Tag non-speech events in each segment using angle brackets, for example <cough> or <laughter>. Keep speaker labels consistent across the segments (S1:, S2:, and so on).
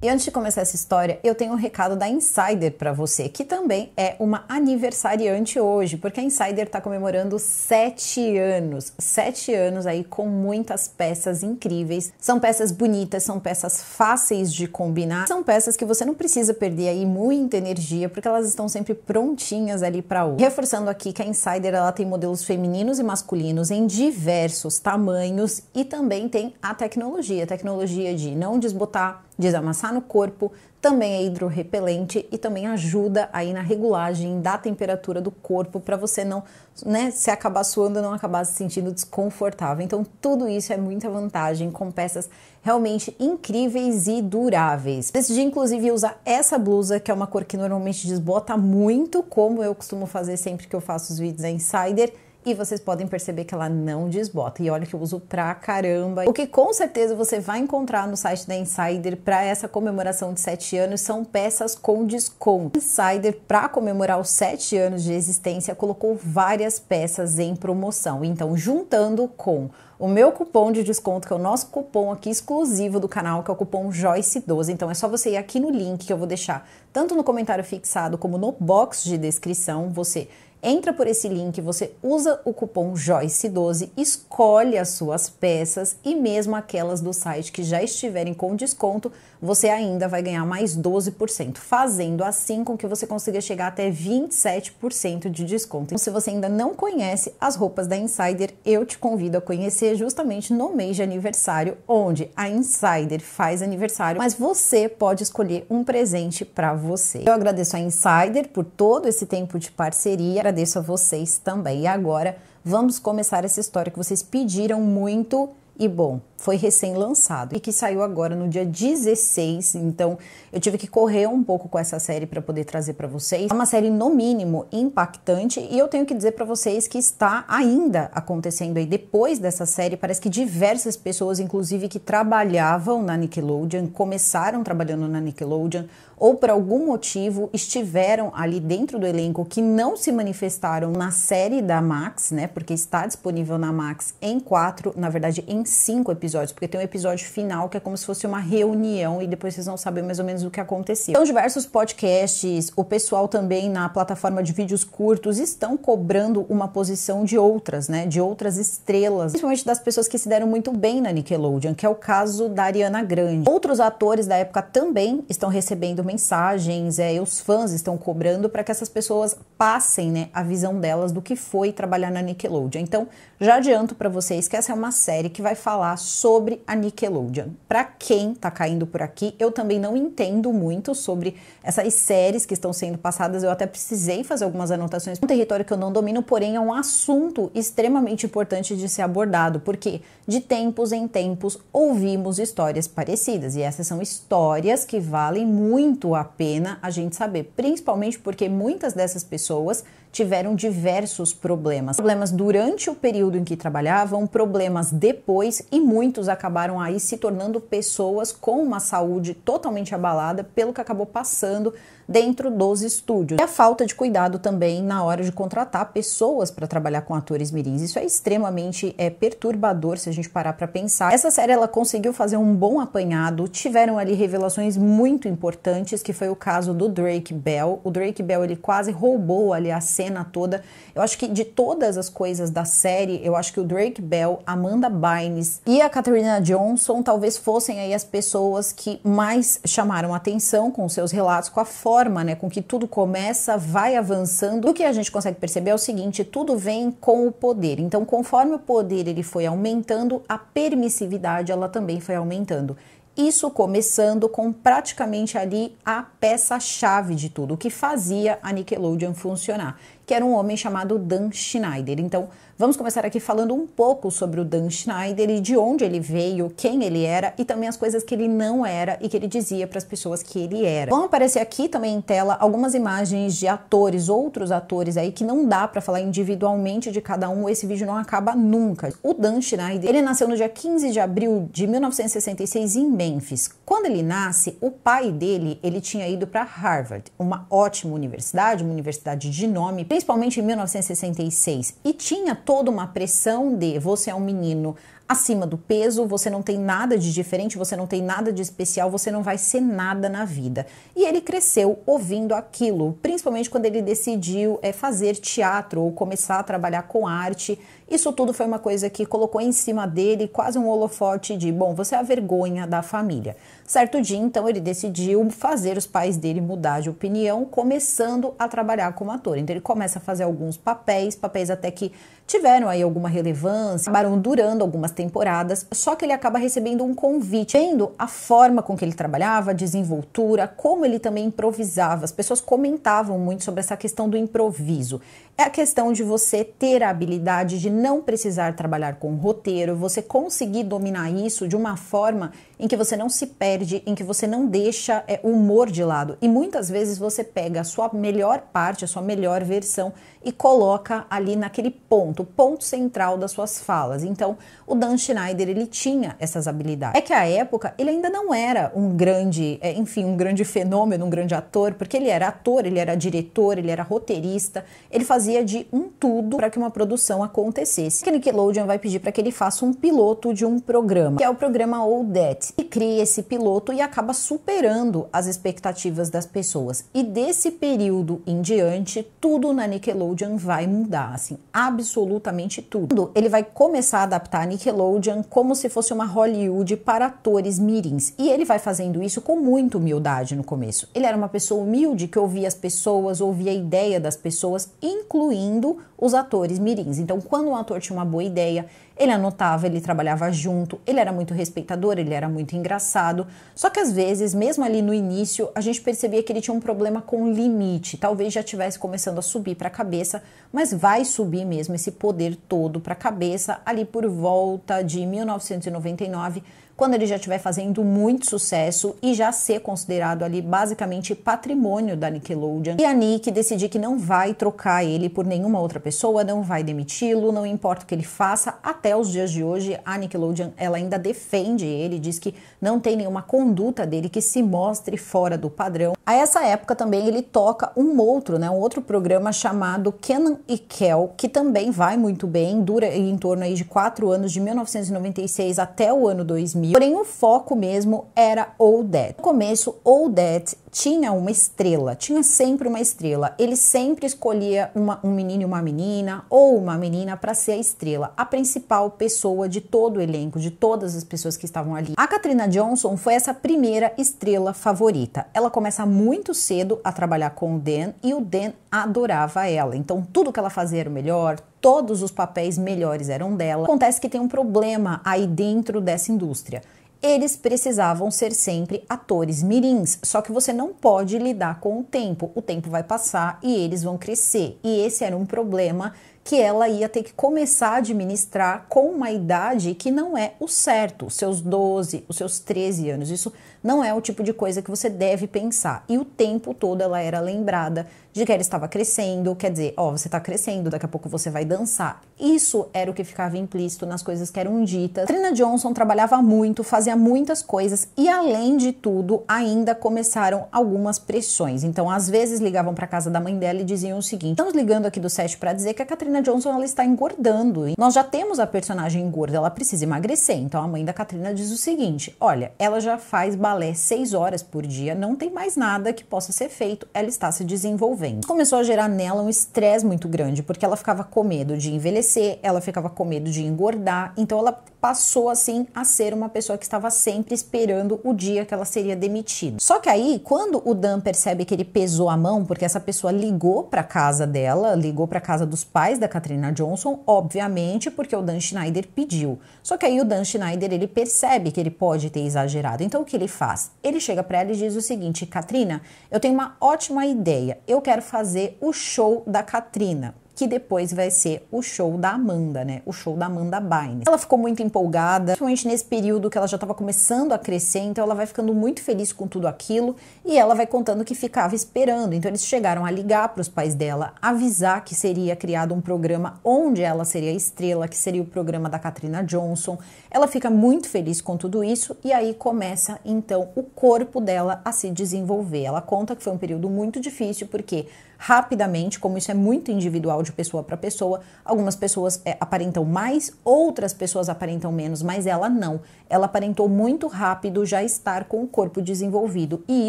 S1: E antes de começar essa história, eu tenho um recado da Insider para você, que também é uma aniversariante hoje, porque a Insider está comemorando sete anos, sete anos aí com muitas peças incríveis. São peças bonitas, são peças fáceis de combinar, são peças que você não precisa perder aí muita energia, porque elas estão sempre prontinhas ali para uso. Reforçando aqui que a Insider ela tem modelos femininos e masculinos em diversos tamanhos e também tem a tecnologia, tecnologia de não desbotar desamassar no corpo, também é hidrorrepelente e também ajuda aí na regulagem da temperatura do corpo para você não, né, se acabar suando, não acabar se sentindo desconfortável. Então, tudo isso é muita vantagem com peças realmente incríveis e duráveis. Decidi inclusive usar essa blusa, que é uma cor que normalmente desbota muito, como eu costumo fazer sempre que eu faço os vídeos da Insider e vocês podem perceber que ela não desbota. E olha que eu uso pra caramba. O que com certeza você vai encontrar no site da Insider para essa comemoração de 7 anos são peças com desconto. Insider, para comemorar os 7 anos de existência, colocou várias peças em promoção. Então, juntando com o meu cupom de desconto, que é o nosso cupom aqui exclusivo do canal, que é o cupom Joyce12. Então é só você ir aqui no link que eu vou deixar tanto no comentário fixado como no box de descrição. Você entra por esse link, você usa o cupom JOYCE12, escolhe as suas peças e mesmo aquelas do site que já estiverem com desconto, você ainda vai ganhar mais 12%, fazendo assim com que você consiga chegar até 27% de desconto. Então, se você ainda não conhece as roupas da Insider, eu te convido a conhecer justamente no mês de aniversário, onde a Insider faz aniversário, mas você pode escolher um presente para você. Eu agradeço a Insider por todo esse tempo de parceria, agradeço a vocês também. E agora vamos começar essa história que vocês pediram muito e bom, foi recém-lançado e que saiu agora no dia 16, então eu tive que correr um pouco com essa série para poder trazer para vocês. É uma série no mínimo impactante e eu tenho que dizer para vocês que está ainda acontecendo aí depois dessa série, parece que diversas pessoas, inclusive que trabalhavam na Nickelodeon, começaram trabalhando na Nickelodeon ou por algum motivo estiveram ali dentro do elenco que não se manifestaram na série da Max, né? Porque está disponível na Max em quatro, na verdade em cinco episódios, porque tem um episódio final que é como se fosse uma reunião e depois vocês vão saber mais ou menos o que aconteceu. Então, diversos podcasts, o pessoal também na plataforma de vídeos curtos estão cobrando uma posição de outras, né? De outras estrelas, principalmente das pessoas que se deram muito bem na Nickelodeon, que é o caso da Ariana Grande. Outros atores da época também estão recebendo mensagens, é, os fãs estão cobrando para que essas pessoas passem né, a visão delas do que foi trabalhar na Nickelodeon. Então, já adianto para vocês que essa é uma série que vai falar sobre a Nickelodeon. Para quem está caindo por aqui, eu também não entendo muito sobre essas séries que estão sendo passadas. Eu até precisei fazer algumas anotações. Um território que eu não domino, porém é um assunto extremamente importante de ser abordado, porque de tempos em tempos ouvimos histórias parecidas e essas são histórias que valem muito a pena a gente saber, principalmente porque muitas dessas pessoas tiveram diversos problemas. Problemas durante o período em que trabalhavam, problemas depois e muitos acabaram aí se tornando pessoas com uma saúde totalmente abalada pelo que acabou passando dentro dos estúdios. E a falta de cuidado também na hora de contratar pessoas para trabalhar com atores mirins. Isso é extremamente é, perturbador se a gente parar para pensar. Essa série ela conseguiu fazer um bom apanhado, tiveram ali revelações muito importantes, que foi o caso do Drake Bell. O Drake Bell ele quase roubou ali a cena toda. Eu acho que de todas as coisas da série, eu acho que o Drake Bell, Amanda Bynes e a Katharina Johnson talvez fossem aí as pessoas que mais chamaram atenção com seus relatos, com a forma forma né, com que tudo começa, vai avançando, o que a gente consegue perceber é o seguinte: tudo vem com o poder. Então, conforme o poder ele foi aumentando, a permissividade ela também foi aumentando. Isso começando com praticamente ali a peça-chave de tudo, o que fazia a Nickelodeon funcionar, que era um homem chamado Dan Schneider. Então, vamos começar aqui falando um pouco sobre o Dan Schneider e de onde ele veio, quem ele era e também as coisas que ele não era e que ele dizia para as pessoas que ele era. Vão aparecer aqui também em tela algumas imagens de atores, outros atores aí que não dá para falar individualmente de cada um, esse vídeo não acaba nunca. O Dan Schneider, ele nasceu no dia 15 de abril de 1966 em Memphis. Quando ele nasce, o pai dele, ele tinha ido para Harvard, uma ótima universidade, uma universidade de nome, principalmente em 1966, e tinha toda uma pressão de você é um menino acima do peso, você não tem nada de diferente, você não tem nada de especial, você não vai ser nada na vida. E ele cresceu ouvindo aquilo, principalmente quando ele decidiu é, fazer teatro ou começar a trabalhar com arte. Isso tudo foi uma coisa que colocou em cima dele quase um holofote de, bom, você é a vergonha da família. Certo dia, então, ele decidiu fazer os pais dele mudar de opinião, começando a trabalhar como ator. Então, ele começa a fazer alguns papéis, papéis até que tiveram aí alguma relevância, acabaram durando algumas temporadas, só que ele acaba recebendo um convite, vendo a forma com que ele trabalhava, a desenvoltura, como ele também improvisava. As pessoas comentavam muito sobre essa questão do improviso. É a questão de você ter a habilidade de não precisar trabalhar com roteiro, você conseguir dominar isso de uma forma em que você não se perde, em que você não deixa é, o humor de lado. E muitas vezes você pega a sua melhor parte, a sua melhor versão e coloca ali naquele ponto, ponto central das suas falas. Então, o Dan Schneider, ele tinha essas habilidades. É que à época ele ainda não era um grande, é, enfim, um grande fenômeno, um grande ator, porque ele era ator, ele era diretor, ele era roteirista, ele fazia de um tudo para que uma produção acontecesse. Que Nickelodeon vai pedir para que ele faça um piloto de um programa, que é o programa That. E cria esse piloto e acaba superando as expectativas das pessoas. E desse período em diante, tudo na Nickelodeon vai mudar, assim, absolutamente tudo. Ele vai começar a adaptar a Nickelodeon como se fosse uma Hollywood para atores mirins. E ele vai fazendo isso com muita humildade no começo. Ele era uma pessoa humilde que ouvia as pessoas, ouvia a ideia das pessoas, incluindo os atores mirins. Então, quando um ator tinha uma boa ideia, ele anotava, ele trabalhava junto, ele era muito respeitador, ele era muito engraçado. Só que às vezes, mesmo ali no início, a gente percebia que ele tinha um problema com limite. Talvez já estivesse começando a subir para a cabeça, mas vai subir mesmo esse poder todo para a cabeça ali por volta de 1999 quando ele já estiver fazendo muito sucesso e já ser considerado ali basicamente patrimônio da Nickelodeon. E a Nick decidir que não vai trocar ele por nenhuma outra pessoa, não vai demiti-lo, não importa o que ele faça. Até os dias de hoje, a Nickelodeon ela ainda defende ele, diz que não tem nenhuma conduta dele que se mostre fora do padrão. A essa época também ele toca um outro, né, um outro programa chamado Kenan e Kel, que também vai muito bem, dura em torno aí de quatro anos, de 1996 até o ano 2000. Porém, o foco mesmo era All That. No começo, All That tinha uma estrela, tinha sempre uma estrela. Ele sempre escolhia uma, um menino e uma menina, ou uma menina para ser a estrela, a principal pessoa de todo o elenco, de todas as pessoas que estavam ali. A Katrina Johnson foi essa primeira estrela favorita. Ela começa muito cedo a trabalhar com o Dan e o Dan adorava ela. Então, tudo que ela fazia era o melhor, todos os papéis melhores eram dela. Acontece que tem um problema aí dentro dessa indústria eles precisavam ser sempre atores mirins, só que você não pode lidar com o tempo. O tempo vai passar e eles vão crescer. E esse era um problema que ela ia ter que começar a administrar com uma idade que não é o certo, os seus 12, os seus 13 anos. Isso não é o tipo de coisa que você deve pensar. E o tempo todo ela era lembrada de que ela estava crescendo, quer dizer, ó, você está crescendo, daqui a pouco você vai dançar. Isso era o que ficava implícito nas coisas que eram ditas. Trina Johnson trabalhava muito, fazia muitas coisas e além de tudo, ainda começaram algumas pressões. Então, às vezes ligavam para casa da mãe dela e diziam o seguinte: "Estamos ligando aqui do set para dizer que a Katrina Johnson ela está engordando. Nós já temos a personagem gorda, ela precisa emagrecer". Então, a mãe da Katrina diz o seguinte: "Olha, ela já faz balé seis horas por dia, não tem mais nada que possa ser feito, ela está se desenvolvendo. Começou a gerar nela um estresse muito grande, porque ela ficava com medo de envelhecer, ela ficava com medo de engordar, então ela passou assim a ser uma pessoa que estava sempre esperando o dia que ela seria demitida. Só que aí, quando o Dan percebe que ele pesou a mão, porque essa pessoa ligou para casa dela, ligou para casa dos pais da Katrina Johnson, obviamente, porque o Dan Schneider pediu. Só que aí o Dan Schneider ele percebe que ele pode ter exagerado. Então o que ele faz? Ele chega para ela e diz o seguinte: Katrina, eu tenho uma ótima ideia. Eu quero fazer o show da Katrina que depois vai ser o show da Amanda, né? O show da Amanda Bynes. Ela ficou muito empolgada, principalmente nesse período que ela já estava começando a crescer, então ela vai ficando muito feliz com tudo aquilo e ela vai contando que ficava esperando. Então eles chegaram a ligar para os pais dela, avisar que seria criado um programa onde ela seria a estrela, que seria o programa da Katrina Johnson. Ela fica muito feliz com tudo isso e aí começa então o corpo dela a se desenvolver. Ela conta que foi um período muito difícil porque rapidamente, como isso é muito individual de pessoa para pessoa. Algumas pessoas é, aparentam mais, outras pessoas aparentam menos, mas ela não. Ela aparentou muito rápido já estar com o corpo desenvolvido e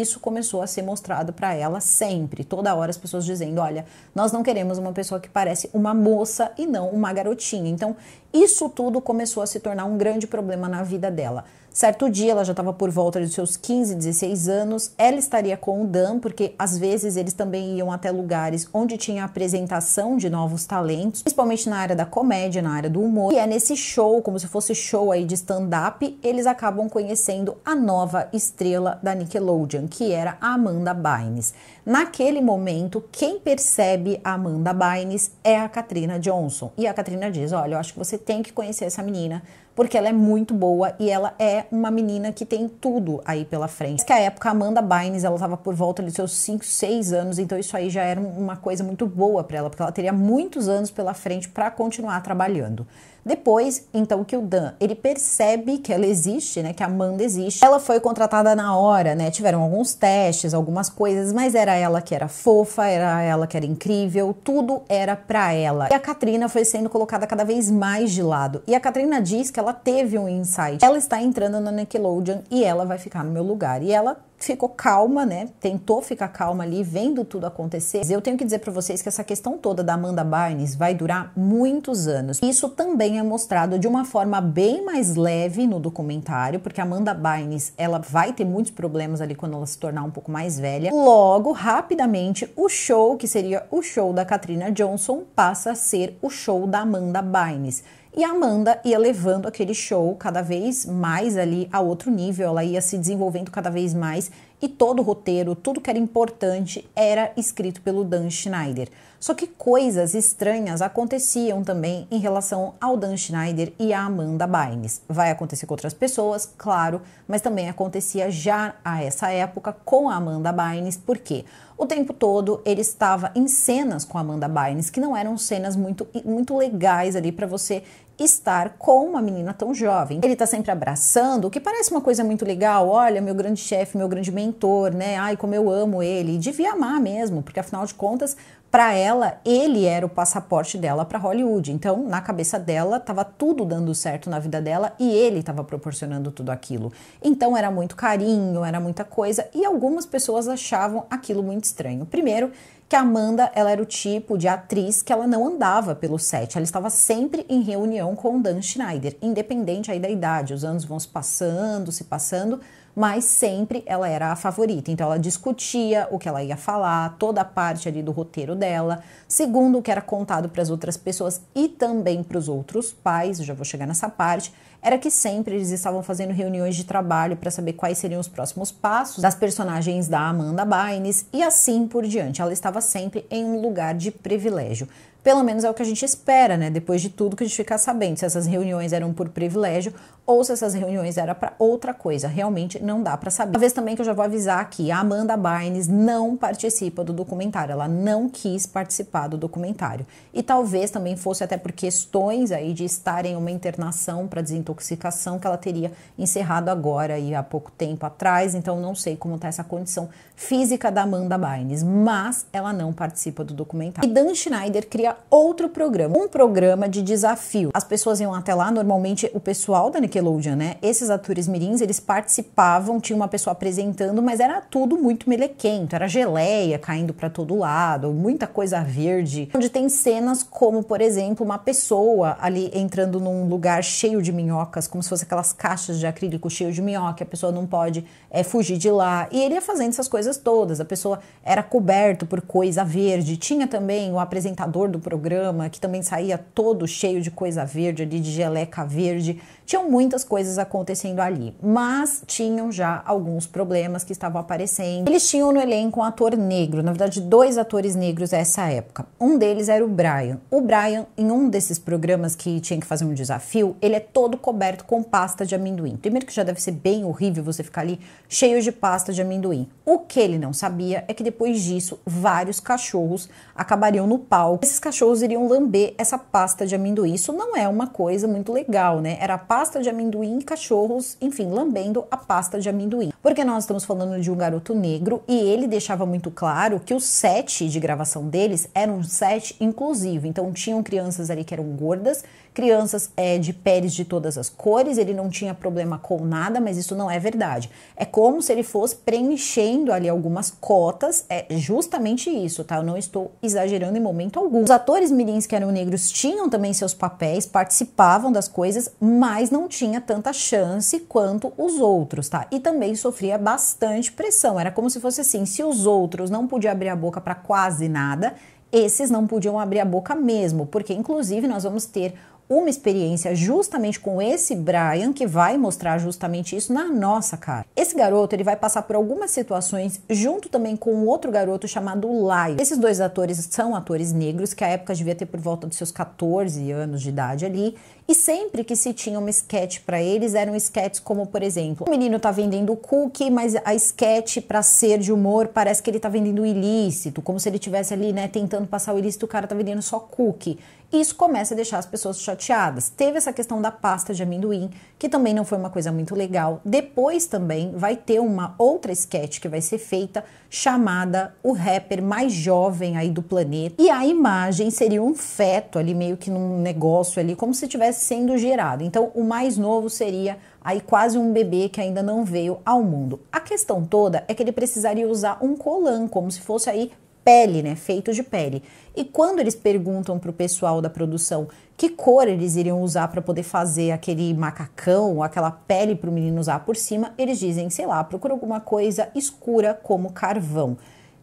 S1: isso começou a ser mostrado para ela sempre, toda hora as pessoas dizendo: olha, nós não queremos uma pessoa que parece uma moça e não uma garotinha. Então, isso tudo começou a se tornar um grande problema na vida dela. Certo dia, ela já estava por volta de seus 15, 16 anos, ela estaria com o Dan, porque às vezes eles também iam até lugares onde tinha apresentação de novos talentos, principalmente na área da comédia, na área do humor. E é nesse show, como se fosse show aí de stand-up, eles acabam conhecendo a nova estrela da Nickelodeon, que era a Amanda Bynes. Naquele momento, quem percebe a Amanda Bynes é a Katrina Johnson. E a Katrina diz: Olha, eu acho que você tem que conhecer essa menina porque ela é muito boa e ela é uma menina que tem tudo aí pela frente. Que a época a Amanda Bynes, ela tava por volta de seus 5, 6 anos, então isso aí já era uma coisa muito boa para ela, porque ela teria muitos anos pela frente para continuar trabalhando. Depois, então, que o Dan, ele percebe que ela existe, né, que a Amanda existe. Ela foi contratada na hora, né, tiveram alguns testes, algumas coisas, mas era ela que era fofa, era ela que era incrível, tudo era pra ela. E a Katrina foi sendo colocada cada vez mais de lado. E a Katrina diz que ela teve um insight. Ela está entrando na Nickelodeon e ela vai ficar no meu lugar. E ela ficou calma, né? Tentou ficar calma ali, vendo tudo acontecer. Eu tenho que dizer para vocês que essa questão toda da Amanda Bynes vai durar muitos anos. Isso também é mostrado de uma forma bem mais leve no documentário, porque a Amanda Bynes, ela vai ter muitos problemas ali quando ela se tornar um pouco mais velha. Logo, rapidamente, o show que seria o show da Katrina Johnson passa a ser o show da Amanda Bynes. E a Amanda ia levando aquele show cada vez mais ali a outro nível, ela ia se desenvolvendo cada vez mais e todo o roteiro, tudo que era importante era escrito pelo Dan Schneider. Só que coisas estranhas aconteciam também em relação ao Dan Schneider e a Amanda Bynes. Vai acontecer com outras pessoas, claro, mas também acontecia já a essa época com a Amanda Bynes, porque o tempo todo ele estava em cenas com a Amanda Bynes que não eram cenas muito, muito legais ali para você estar com uma menina tão jovem. Ele tá sempre abraçando, o que parece uma coisa muito legal. Olha, meu grande chefe, meu grande mentor, né? Ai, como eu amo ele. E devia amar mesmo, porque afinal de contas, para ela, ele era o passaporte dela para Hollywood. Então, na cabeça dela, estava tudo dando certo na vida dela e ele estava proporcionando tudo aquilo. Então, era muito carinho, era muita coisa e algumas pessoas achavam aquilo muito estranho. Primeiro, que a Amanda ela era o tipo de atriz que ela não andava pelo set, ela estava sempre em reunião com o Dan Schneider, independente aí da idade. Os anos vão se passando, se passando, mas sempre ela era a favorita. Então ela discutia o que ela ia falar, toda a parte ali do roteiro dela, segundo o que era contado para as outras pessoas e também para os outros pais, já vou chegar nessa parte, era que sempre eles estavam fazendo reuniões de trabalho para saber quais seriam os próximos passos das personagens da Amanda Bynes e assim por diante. Ela estava sempre em um lugar de privilégio. Pelo menos é o que a gente espera, né? Depois de tudo que a gente ficar sabendo, se essas reuniões eram por privilégio ou se essas reuniões eram para outra coisa. Realmente não dá para saber. Uma vez também que eu já vou avisar aqui, a Amanda Bynes não participa do documentário, ela não quis participar do documentário. E talvez também fosse até por questões aí de estar em uma internação para desintoxicação que ela teria encerrado agora e há pouco tempo atrás, então não sei como tá essa condição física da Amanda Bynes, mas ela não participa do documentário. E Dan Schneider cria outro programa, um programa de desafio. As pessoas iam até lá, normalmente o pessoal da Nickelodeon, né? Esses atores mirins, eles participavam, tinha uma pessoa apresentando, mas era tudo muito melequento, era geleia caindo para todo lado, muita coisa verde, onde tem cenas como, por exemplo, uma pessoa ali entrando num lugar cheio de minhocas, como se fosse aquelas caixas de acrílico cheio de minhoca, a pessoa não pode é, fugir de lá, e ele ia fazendo essas coisas todas, a pessoa era coberto por coisa verde, tinha também o apresentador do programa, que também saía todo cheio de coisa verde ali, de geleca verde, tinham muitas coisas acontecendo ali, mas tinham já alguns problemas que estavam aparecendo. Eles tinham no elenco um ator negro, na verdade, dois atores negros nessa época. Um deles era o Brian. O Brian, em um desses programas que tinha que fazer um desafio, ele é todo coberto com pasta de amendoim. Primeiro que já deve ser bem horrível você ficar ali cheio de pasta de amendoim. O que ele não sabia é que depois disso, vários cachorros acabariam no palco. Esses cachorros iriam lamber essa pasta de amendoim. Isso não é uma coisa muito legal, né? Era pasta de amendoim cachorros, enfim, lambendo a pasta de amendoim. porque nós estamos falando de um garoto negro e ele deixava muito claro que o set de gravação deles era um set inclusivo. Então tinham crianças ali que eram gordas, crianças é, de peles de todas as cores, ele não tinha problema com nada, mas isso não é verdade. É como se ele fosse preenchendo ali algumas cotas, é justamente isso, tá? Eu não estou exagerando em momento algum. Os atores mirins que eram negros tinham também seus papéis, participavam das coisas, mas não tinha tanta chance quanto os outros, tá? E também sofria bastante pressão. Era como se fosse assim, se os outros não podiam abrir a boca para quase nada, esses não podiam abrir a boca mesmo, porque inclusive nós vamos ter uma experiência justamente com esse Brian que vai mostrar justamente isso na nossa cara. Esse garoto ele vai passar por algumas situações junto também com um outro garoto chamado Laio. Esses dois atores são atores negros que à época devia ter por volta dos seus 14 anos de idade ali e sempre que se tinha uma sketch para eles eram sketches como por exemplo, o menino tá vendendo cookie, mas a sketch para ser de humor parece que ele tá vendendo ilícito, como se ele tivesse ali, né, tentando passar o ilícito, o cara tá vendendo só cookie. Isso começa a deixar as pessoas chateadas. Teve essa questão da pasta de amendoim, que também não foi uma coisa muito legal. Depois também vai ter uma outra sketch que vai ser feita chamada O Rapper Mais Jovem aí do planeta. E a imagem seria um feto ali, meio que num negócio ali, como se estivesse sendo gerado. Então, o mais novo seria aí quase um bebê que ainda não veio ao mundo. A questão toda é que ele precisaria usar um colan, como se fosse aí pele, né? Feito de pele. E quando eles perguntam para o pessoal da produção que cor eles iriam usar para poder fazer aquele macacão, aquela pele para o menino usar por cima, eles dizem, sei lá, procura alguma coisa escura como carvão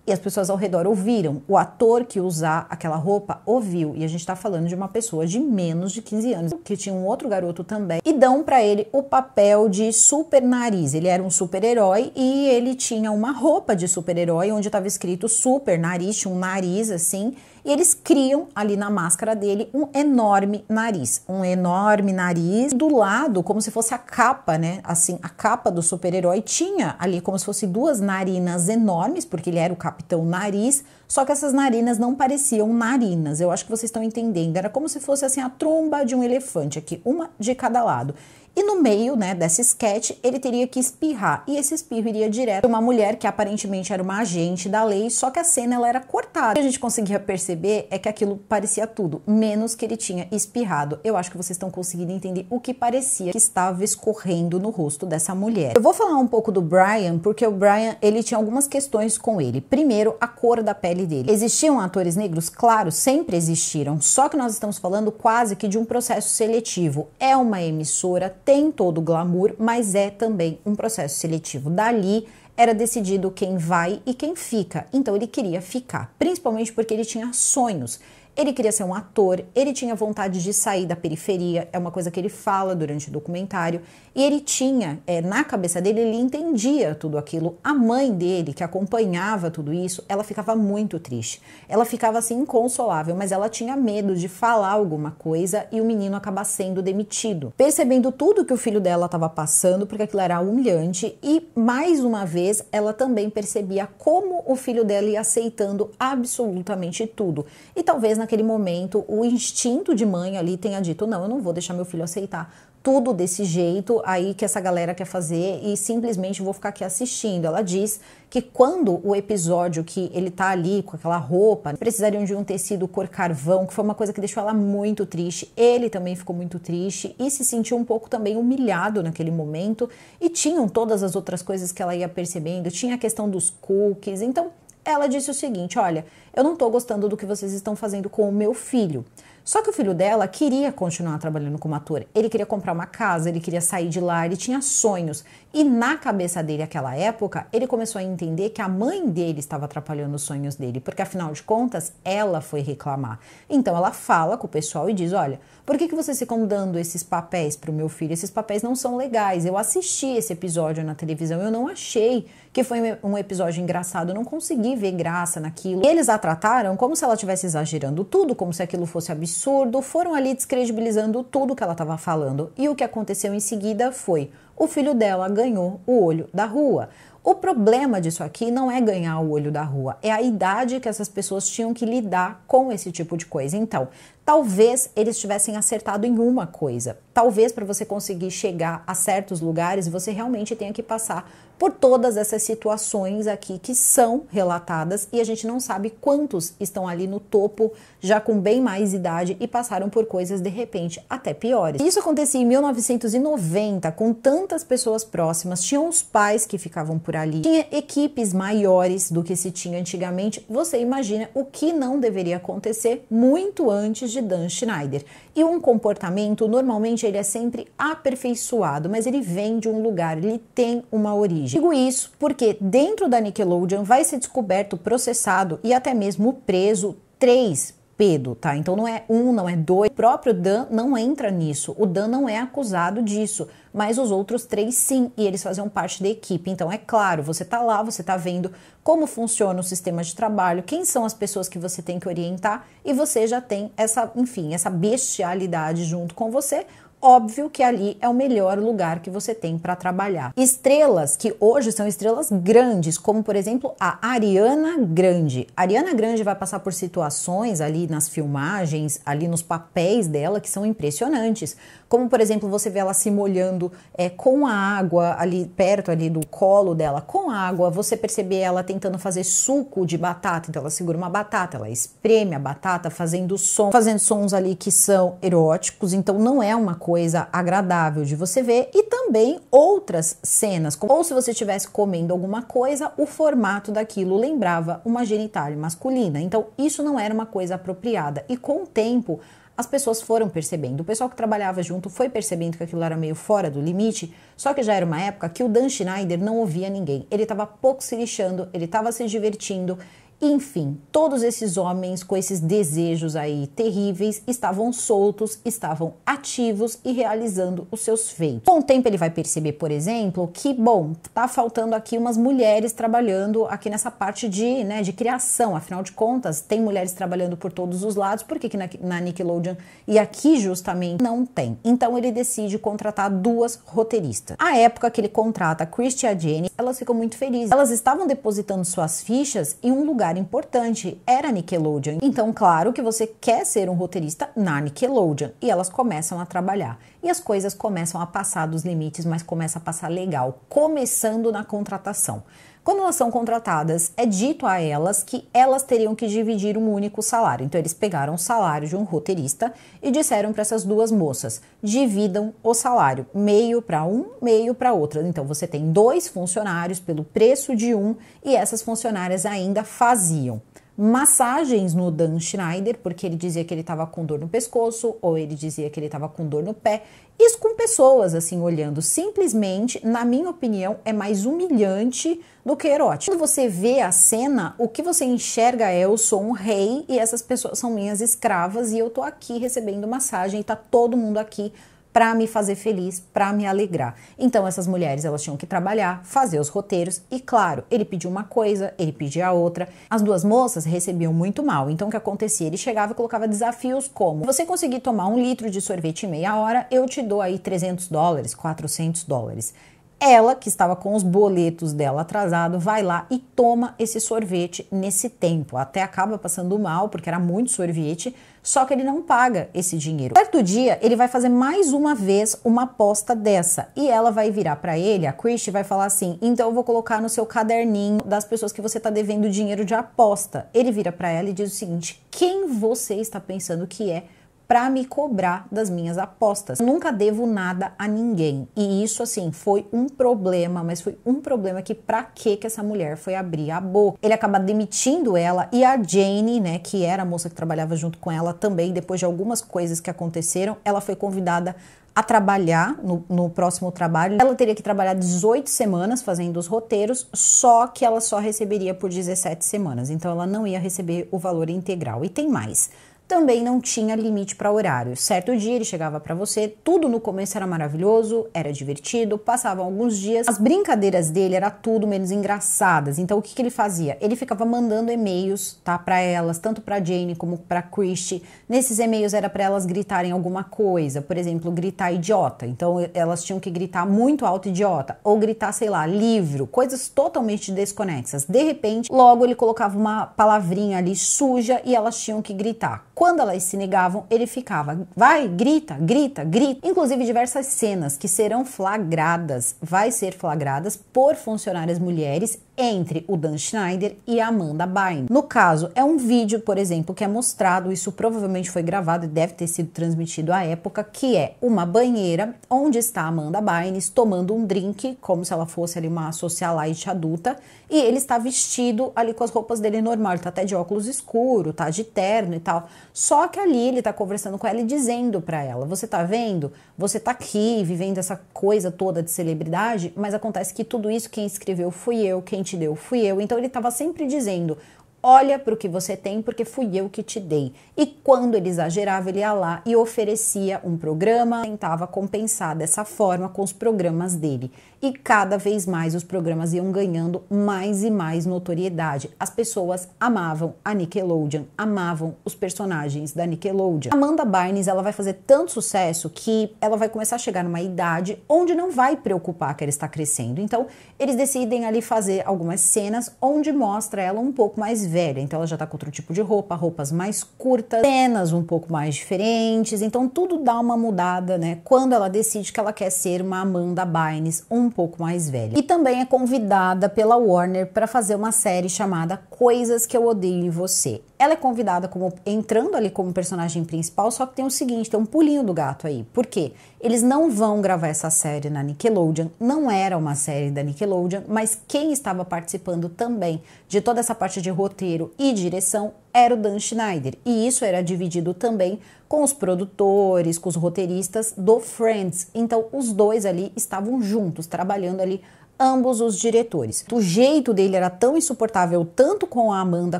S1: e as pessoas ao redor ouviram. O ator que usar aquela roupa ouviu. E a gente está falando de uma pessoa de menos de 15 anos, que tinha um outro garoto também. E dão para ele o papel de super nariz. Ele era um super-herói e ele tinha uma roupa de super-herói onde estava escrito super nariz, tinha um nariz assim e eles criam ali na máscara dele um enorme nariz, um enorme nariz do lado, como se fosse a capa, né? Assim, a capa do super-herói tinha ali como se fosse duas narinas enormes, porque ele era o Capitão Nariz, só que essas narinas não pareciam narinas. Eu acho que vocês estão entendendo. Era como se fosse assim a tromba de um elefante aqui, uma de cada lado. E no meio, né, dessa sketch, ele teria que espirrar. E esse espirro iria direto para uma mulher que aparentemente era uma agente da lei, só que a cena ela era cortada. O que a gente conseguia perceber é que aquilo parecia tudo, menos que ele tinha espirrado. Eu acho que vocês estão conseguindo entender o que parecia que estava escorrendo no rosto dessa mulher. Eu vou falar um pouco do Brian, porque o Brian, ele tinha algumas questões com ele. Primeiro, a cor da pele dele. Existiam atores negros? Claro, sempre existiram. Só que nós estamos falando quase que de um processo seletivo. É uma emissora tem todo o glamour, mas é também um processo seletivo. Dali era decidido quem vai e quem fica. Então ele queria ficar, principalmente porque ele tinha sonhos. Ele queria ser um ator, ele tinha vontade de sair da periferia, é uma coisa que ele fala durante o documentário, e ele tinha, é, na cabeça dele, ele entendia tudo aquilo. A mãe dele, que acompanhava tudo isso, ela ficava muito triste. Ela ficava assim inconsolável, mas ela tinha medo de falar alguma coisa e o menino acabar sendo demitido. Percebendo tudo que o filho dela estava passando, porque aquilo era humilhante, e mais uma vez ela também percebia como o filho dela ia aceitando absolutamente tudo. E talvez naquele momento o instinto de mãe ali tenha dito: não, eu não vou deixar meu filho aceitar tudo desse jeito aí que essa galera quer fazer e simplesmente vou ficar aqui assistindo. Ela diz que quando o episódio que ele tá ali com aquela roupa, precisariam de um tecido cor carvão, que foi uma coisa que deixou ela muito triste. Ele também ficou muito triste e se sentiu um pouco também humilhado naquele momento. E tinham todas as outras coisas que ela ia percebendo, tinha a questão dos cookies. Então, ela disse o seguinte: Olha, eu não tô gostando do que vocês estão fazendo com o meu filho. Só que o filho dela queria continuar trabalhando como ator. Ele queria comprar uma casa, ele queria sair de lá, ele tinha sonhos. E na cabeça dele, naquela época, ele começou a entender que a mãe dele estava atrapalhando os sonhos dele, porque afinal de contas, ela foi reclamar. Então ela fala com o pessoal e diz: Olha, por que, que vocês ficam dando esses papéis para o meu filho? Esses papéis não são legais. Eu assisti esse episódio na televisão, eu não achei que foi um episódio engraçado, eu não consegui ver graça naquilo. Eles a trataram como se ela estivesse exagerando tudo, como se aquilo fosse absurdo, foram ali descredibilizando tudo que ela estava falando. E o que aconteceu em seguida foi: o filho dela ganhou o olho da rua. O problema disso aqui não é ganhar o olho da rua, é a idade que essas pessoas tinham que lidar com esse tipo de coisa. Então, talvez eles tivessem acertado em uma coisa. Talvez para você conseguir chegar a certos lugares, você realmente tenha que passar por todas essas situações aqui que são relatadas e a gente não sabe quantos estão ali no topo, já com bem mais idade e passaram por coisas de repente até piores. Isso acontecia em 1990 com tantas pessoas próximas, tinham os pais que ficavam por ali, tinha equipes maiores do que se tinha antigamente. Você imagina o que não deveria acontecer muito antes de Dan Schneider. E um comportamento, normalmente ele é sempre aperfeiçoado, mas ele vem de um lugar, ele tem uma origem. Digo isso porque dentro da Nickelodeon vai ser descoberto, processado e até mesmo preso três pedo, tá? Então não é um, não é dois. O próprio Dan não entra nisso. O Dan não é acusado disso, mas os outros três sim, e eles faziam parte da equipe. Então é claro, você tá lá, você tá vendo como funciona o sistema de trabalho, quem são as pessoas que você tem que orientar e você já tem essa, enfim, essa bestialidade junto com você óbvio que ali é o melhor lugar que você tem para trabalhar. Estrelas que hoje são estrelas grandes, como por exemplo a Ariana Grande. A Ariana Grande vai passar por situações ali nas filmagens, ali nos papéis dela que são impressionantes. Como por exemplo você vê ela se molhando é, com a água ali perto ali do colo dela, com água. Você perceber ela tentando fazer suco de batata, então ela segura uma batata, ela espreme a batata fazendo som, fazendo sons ali que são eróticos. Então não é uma coisa agradável de você ver e também outras cenas, ou se você estivesse comendo alguma coisa, o formato daquilo lembrava uma genitália masculina. Então isso não era uma coisa apropriada e com o tempo as pessoas foram percebendo. O pessoal que trabalhava junto foi percebendo que aquilo era meio fora do limite, só que já era uma época que o Dan Schneider não ouvia ninguém. Ele estava pouco se lixando, ele estava se divertindo enfim, todos esses homens com esses desejos aí terríveis estavam soltos, estavam ativos e realizando os seus feitos. Com o tempo ele vai perceber, por exemplo, que, bom, tá faltando aqui umas mulheres trabalhando aqui nessa parte de, né, de criação. Afinal de contas, tem mulheres trabalhando por todos os lados, por que, que na, na Nickelodeon e aqui justamente não tem? Então ele decide contratar duas roteiristas. A época que ele contrata a Christy e a Jenny, elas ficam muito felizes. Elas estavam depositando suas fichas em um lugar lugar importante era Nickelodeon. Então, claro que você quer ser um roteirista na Nickelodeon e elas começam a trabalhar. E as coisas começam a passar dos limites, mas começa a passar legal, começando na contratação. Quando elas são contratadas, é dito a elas que elas teriam que dividir um único salário. Então, eles pegaram o salário de um roteirista e disseram para essas duas moças: dividam o salário, meio para um, meio para outra. Então, você tem dois funcionários pelo preço de um e essas funcionárias ainda faziam massagens no Dan Schneider, porque ele dizia que ele estava com dor no pescoço, ou ele dizia que ele estava com dor no pé. Isso com pessoas assim olhando, simplesmente, na minha opinião, é mais humilhante do que erótico. Quando você vê a cena, o que você enxerga é eu sou um rei e essas pessoas são minhas escravas e eu tô aqui recebendo massagem e tá todo mundo aqui para me fazer feliz, para me alegrar. Então essas mulheres elas tinham que trabalhar, fazer os roteiros e claro, ele pediu uma coisa, ele pedia outra. As duas moças recebiam muito mal. Então o que acontecia? Ele chegava e colocava desafios como: você conseguir tomar um litro de sorvete em meia hora, eu te dou aí 300 dólares, 400 dólares. Ela, que estava com os boletos dela atrasado, vai lá e toma esse sorvete nesse tempo. Até acaba passando mal, porque era muito sorvete, só que ele não paga esse dinheiro. Certo dia, ele vai fazer mais uma vez uma aposta dessa. E ela vai virar para ele, a Christie, vai falar assim: então eu vou colocar no seu caderninho das pessoas que você está devendo dinheiro de aposta. Ele vira para ela e diz o seguinte: quem você está pensando que é? Para me cobrar das minhas apostas. nunca devo nada a ninguém. E isso assim foi um problema, mas foi um problema que para que que essa mulher foi abrir a boca. Ele acaba demitindo ela e a Jane, né, que era a moça que trabalhava junto com ela também, depois de algumas coisas que aconteceram, ela foi convidada a trabalhar no, no, próximo trabalho. Ela teria que trabalhar 18 semanas fazendo os roteiros, só que ela só receberia por 17 semanas. Então ela não ia receber o valor integral. E tem mais também não tinha limite para horário. Certo dia ele chegava para você, tudo no começo era maravilhoso, era divertido, passavam alguns dias, as brincadeiras dele era tudo menos engraçadas. Então o que, que ele fazia? Ele ficava mandando e-mails, tá, para elas, tanto para Jane como para Christie. Nesses e-mails era para elas gritarem alguma coisa, por exemplo, gritar idiota. Então elas tinham que gritar muito alto idiota ou gritar, sei lá, livro, coisas totalmente desconexas. De repente, logo ele colocava uma palavrinha ali suja e elas tinham que gritar quando elas se negavam, ele ficava, vai, grita, grita, grita. Inclusive diversas cenas que serão flagradas, vai ser flagradas por funcionárias mulheres entre o Dan Schneider e a Amanda Bynes. No caso, é um vídeo, por exemplo, que é mostrado, isso provavelmente foi gravado e deve ter sido transmitido à época, que é uma banheira onde está a Amanda Bynes tomando um drink, como se ela fosse ali uma socialite adulta, e ele está vestido ali com as roupas dele normal, ele tá até de óculos escuro, tá de terno e tal. Só que ali ele tá conversando com ela e dizendo para ela: "Você tá vendo? Você tá aqui vivendo essa coisa toda de celebridade, mas acontece que tudo isso quem escreveu fui eu, quem te deu fui eu". Então ele estava sempre dizendo: Olha para o que você tem, porque fui eu que te dei. E quando ele exagerava, ele ia lá e oferecia um programa, tentava compensar dessa forma com os programas dele. E cada vez mais os programas iam ganhando mais e mais notoriedade. As pessoas amavam a Nickelodeon, amavam os personagens da Nickelodeon. Amanda Bynes, ela vai fazer tanto sucesso que ela vai começar a chegar numa idade onde não vai preocupar que ela está crescendo. Então, eles decidem ali fazer algumas cenas onde mostra ela um pouco mais velha, então ela já tá com outro tipo de roupa, roupas mais curtas, cenas um pouco mais diferentes, então tudo dá uma mudada, né? Quando ela decide que ela quer ser uma Amanda Bynes um pouco mais velha. E também é convidada pela Warner para fazer uma série chamada Coisas que eu odeio em você. Ela é convidada como entrando ali como personagem principal, só que tem o seguinte, tem um pulinho do gato aí. Por quê? Eles não vão gravar essa série na Nickelodeon, não era uma série da Nickelodeon, mas quem estava participando também de toda essa parte de roteiro e direção era o Dan Schneider. E isso era dividido também com os produtores, com os roteiristas do Friends. Então os dois ali estavam juntos, trabalhando ali ambos os diretores. O jeito dele era tão insuportável, tanto com a Amanda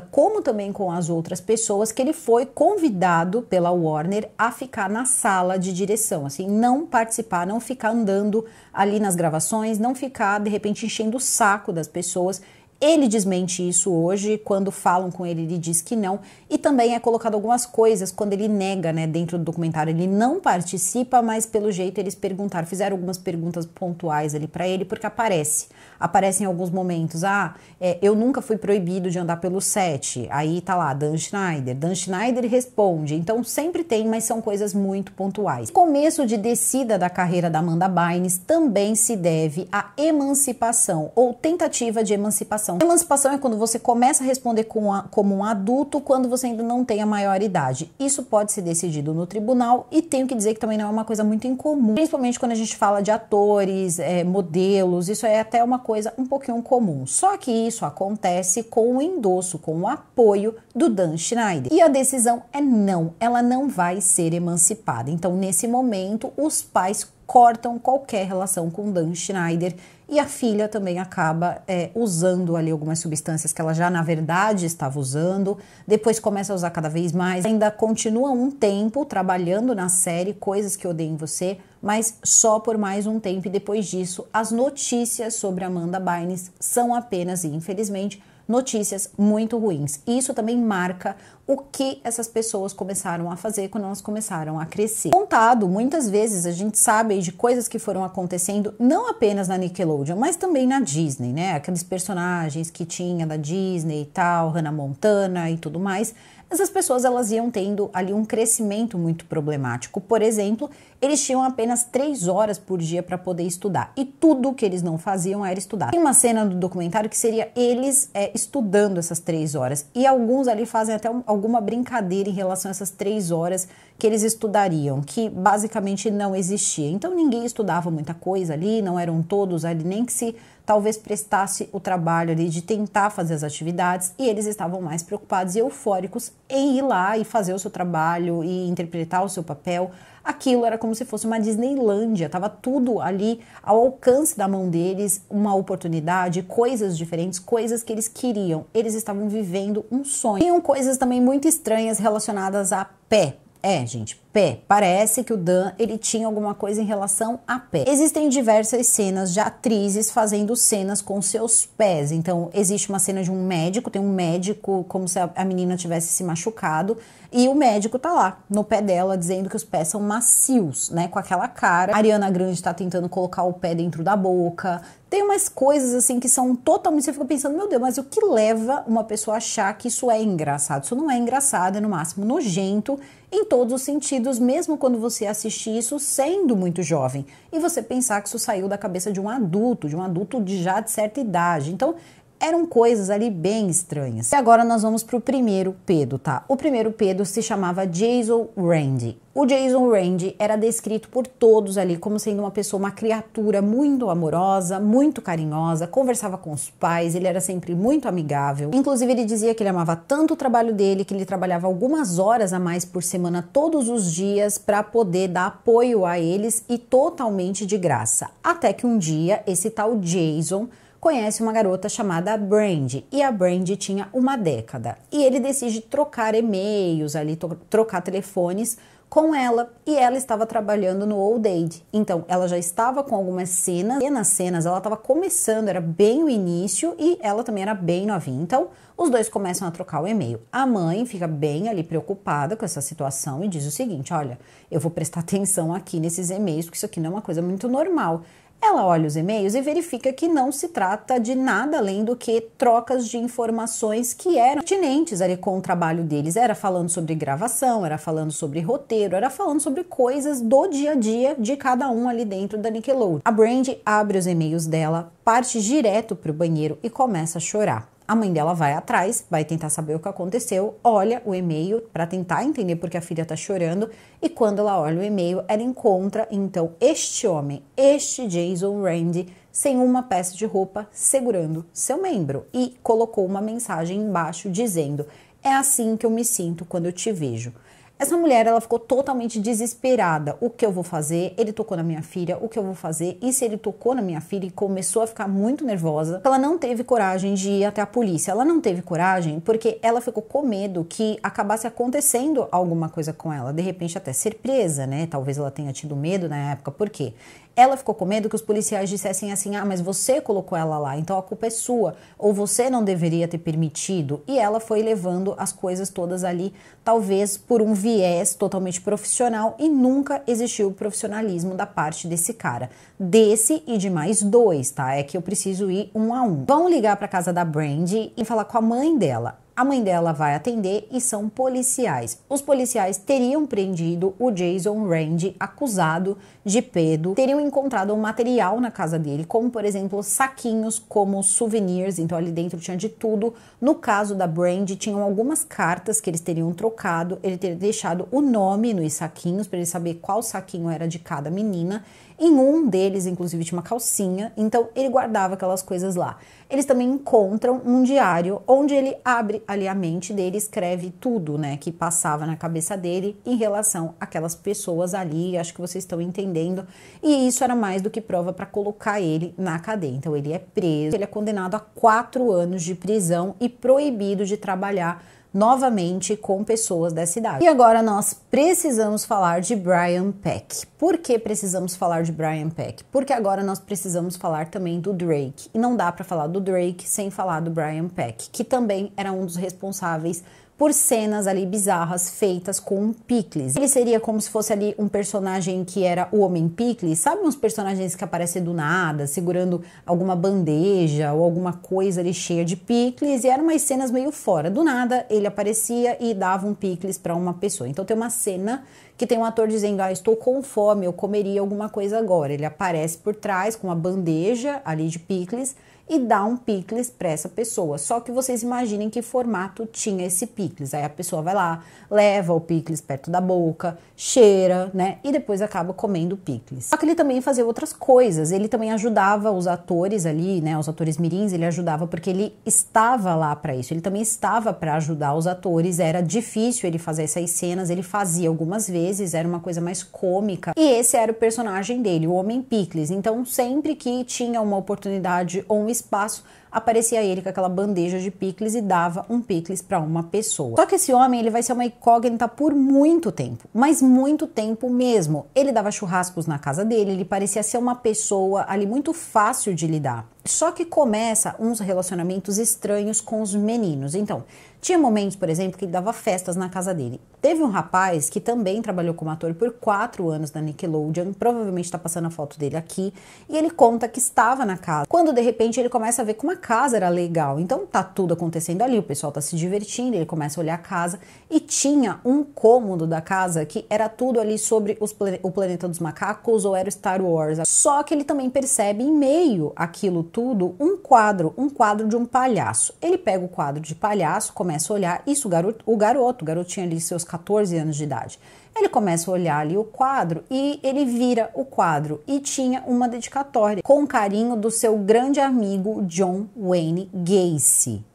S1: como também com as outras pessoas, que ele foi convidado pela Warner a ficar na sala de direção, assim, não participar, não ficar andando ali nas gravações, não ficar de repente enchendo o saco das pessoas ele desmente isso hoje, quando falam com ele, ele diz que não. E também é colocado algumas coisas quando ele nega, né, dentro do documentário. Ele não participa, mas pelo jeito eles perguntaram, fizeram algumas perguntas pontuais ali para ele, porque aparece. Aparece em alguns momentos. Ah, é, eu nunca fui proibido de andar pelo set. Aí tá lá, Dan Schneider. Dan Schneider responde. Então sempre tem, mas são coisas muito pontuais. O começo de descida da carreira da Amanda Bynes também se deve à emancipação ou tentativa de emancipação emancipação. Emancipação é quando você começa a responder com a, como um adulto quando você ainda não tem a maior idade. Isso pode ser decidido no tribunal e tenho que dizer que também não é uma coisa muito incomum, principalmente quando a gente fala de atores, é, modelos, isso é até uma coisa um pouquinho comum. Só que isso acontece com o endosso, com o apoio do Dan Schneider. E a decisão é não, ela não vai ser emancipada. Então, nesse momento, os pais cortam qualquer relação com Dan Schneider e a filha também acaba é, usando ali algumas substâncias que ela já na verdade estava usando, depois começa a usar cada vez mais, ainda continua um tempo trabalhando na série Coisas que Odeio em Você, mas só por mais um tempo e depois disso as notícias sobre Amanda Bynes são apenas, infelizmente, notícias muito ruins. Isso também marca o que essas pessoas começaram a fazer quando elas começaram a crescer. Contado, muitas vezes a gente sabe de coisas que foram acontecendo não apenas na Nickelodeon, mas também na Disney, né? Aqueles personagens que tinha da Disney e tal, Hannah Montana e tudo mais essas pessoas elas iam tendo ali um crescimento muito problemático. Por exemplo, eles tinham apenas três horas por dia para poder estudar e tudo que eles não faziam era estudar. Tem uma cena do documentário que seria eles é, estudando essas três horas e alguns ali fazem até um, alguma brincadeira em relação a essas três horas que eles estudariam, que basicamente não existia. Então ninguém estudava muita coisa ali, não eram todos ali nem que se talvez prestasse o trabalho ali de tentar fazer as atividades e eles estavam mais preocupados e eufóricos em ir lá e fazer o seu trabalho e interpretar o seu papel. Aquilo era como se fosse uma Disneylândia, estava tudo ali ao alcance da mão deles, uma oportunidade, coisas diferentes, coisas que eles queriam. Eles estavam vivendo um sonho. Tinham coisas também muito estranhas relacionadas a pé. É, gente, pé. Parece que o Dan ele tinha alguma coisa em relação a pé. Existem diversas cenas de atrizes fazendo cenas com seus pés. Então existe uma cena de um médico, tem um médico como se a menina tivesse se machucado e o médico tá lá no pé dela dizendo que os pés são macios, né, com aquela cara. A Ariana Grande tá tentando colocar o pé dentro da boca. Tem umas coisas assim que são totalmente. Você fica pensando, meu Deus, mas o que leva uma pessoa a achar que isso é engraçado? Isso não é engraçado, é no máximo nojento em todos os sentidos, mesmo quando você assiste isso sendo muito jovem e você pensar que isso saiu da cabeça de um adulto, de um adulto de já de certa idade. Então, eram coisas ali bem estranhas. E agora nós vamos para o primeiro Pedro, tá? O primeiro Pedro se chamava Jason Randy. O Jason Randy era descrito por todos ali como sendo uma pessoa, uma criatura muito amorosa, muito carinhosa, conversava com os pais, ele era sempre muito amigável. Inclusive, ele dizia que ele amava tanto o trabalho dele que ele trabalhava algumas horas a mais por semana todos os dias para poder dar apoio a eles e totalmente de graça. Até que um dia esse tal Jason conhece uma garota chamada Brandy e a Brandy tinha uma década e ele decide trocar e-mails ali, trocar telefones com ela e ela estava trabalhando no Old Age. Então, ela já estava com algumas cenas, e nas cenas ela estava começando, era bem o início e ela também era bem novinha. Então, os dois começam a trocar o e-mail. A mãe fica bem ali preocupada com essa situação e diz o seguinte: "Olha, eu vou prestar <laughs> atenção aqui nesses e-mails, porque isso aqui não é uma coisa muito normal. Ela olha os e-mails e verifica que não se trata de nada além do que trocas de informações que eram pertinentes ali com o trabalho deles. Era falando sobre gravação, era falando sobre roteiro, era falando sobre coisas do dia a dia de cada um ali dentro da Nickelodeon. A Brandy abre os e-mails dela, parte direto para o banheiro e começa a chorar. A mãe dela vai atrás, vai tentar saber o que aconteceu, olha o e-mail para tentar entender porque a filha está chorando e quando ela olha o e-mail, ela encontra então este homem, este Jason Randy, sem uma peça de roupa, segurando seu membro e colocou uma mensagem embaixo dizendo: "É assim que eu me sinto quando eu te vejo". Essa mulher, ela ficou totalmente desesperada. O que eu vou fazer? Ele tocou na minha filha, o que eu vou fazer? E se ele tocou na minha filha e começou a ficar muito nervosa, ela não teve coragem de ir até a polícia. Ela não teve coragem porque ela ficou com medo que acabasse acontecendo alguma coisa com ela, de repente até ser presa, né? Talvez ela tenha tido medo na época, por quê? Ela ficou com medo que os policiais dissessem assim: ah, mas você colocou ela lá, então a culpa é sua, ou você não deveria ter permitido. E ela foi levando as coisas todas ali, talvez por um viés totalmente profissional, e nunca existiu profissionalismo da parte desse cara. Desse e de mais dois, tá? É que eu preciso ir um a um. Vão ligar para casa da Brandy e falar com a mãe dela. A mãe dela vai atender e são policiais. Os policiais teriam prendido o Jason Randy, acusado de pedo, teriam encontrado um material na casa dele, como por exemplo saquinhos como souvenirs, então ali dentro tinha de tudo. No caso da Brandy, tinham algumas cartas que eles teriam trocado, ele teria deixado o nome nos saquinhos para ele saber qual saquinho era de cada menina. Em um deles, inclusive, tinha uma calcinha, então ele guardava aquelas coisas lá. Eles também encontram um diário onde ele abre ali a mente dele, escreve tudo, né, que passava na cabeça dele em relação àquelas pessoas ali. Acho que vocês estão entendendo. E isso era mais do que prova para colocar ele na cadeia. Então ele é preso, ele é condenado a quatro anos de prisão e proibido de trabalhar novamente com pessoas dessa idade. E agora nós precisamos falar de Brian Peck. Por que precisamos falar de Brian Peck? Porque agora nós precisamos falar também do Drake. E não dá para falar do Drake sem falar do Brian Peck, que também era um dos responsáveis por cenas ali bizarras feitas com picles. Ele seria como se fosse ali um personagem que era o Homem Picles, sabe uns personagens que aparecem do nada, segurando alguma bandeja ou alguma coisa ali cheia de picles, e eram umas cenas meio fora. Do nada ele aparecia e dava um picles para uma pessoa. Então tem uma cena que tem um ator dizendo: Ah, estou com fome, eu comeria alguma coisa agora. Ele aparece por trás com uma bandeja ali de picles e dá um picles para essa pessoa. Só que vocês imaginem que formato tinha esse picles. Aí a pessoa vai lá, leva o picles perto da boca, cheira, né? E depois acaba comendo o picles. Só que ele também fazia outras coisas. Ele também ajudava os atores ali, né? Os atores mirins, ele ajudava porque ele estava lá para isso. Ele também estava para ajudar os atores. Era difícil ele fazer essas cenas, ele fazia algumas vezes, era uma coisa mais cômica. E esse era o personagem dele, o Homem Picles. Então, sempre que tinha uma oportunidade ou um espaço, aparecia ele com aquela bandeja de picles e dava um picles para uma pessoa. Só que esse homem ele vai ser uma incógnita por muito tempo, mas muito tempo mesmo. Ele dava churrascos na casa dele, ele parecia ser uma pessoa ali muito fácil de lidar. Só que começa uns relacionamentos estranhos com os meninos. Então, tinha momentos, por exemplo, que ele dava festas na casa dele. Teve um rapaz que também trabalhou como ator por quatro anos na Nickelodeon, provavelmente está passando a foto dele aqui, e ele conta que estava na casa. Quando de repente ele começa a ver como a casa era legal. Então tá tudo acontecendo ali, o pessoal tá se divertindo, ele começa a olhar a casa e tinha um cômodo da casa que era tudo ali sobre plane o planeta dos macacos ou era Star Wars. Só que ele também percebe em meio aquilo tudo um quadro, um quadro de um palhaço. Ele pega o quadro de palhaço, começa a olhar, isso o garoto, o garoto, o garoto tinha ali seus 14 anos de idade. Ele começa a olhar ali o quadro e ele vira o quadro e tinha uma dedicatória com carinho do seu grande amigo John Wayne Gacy.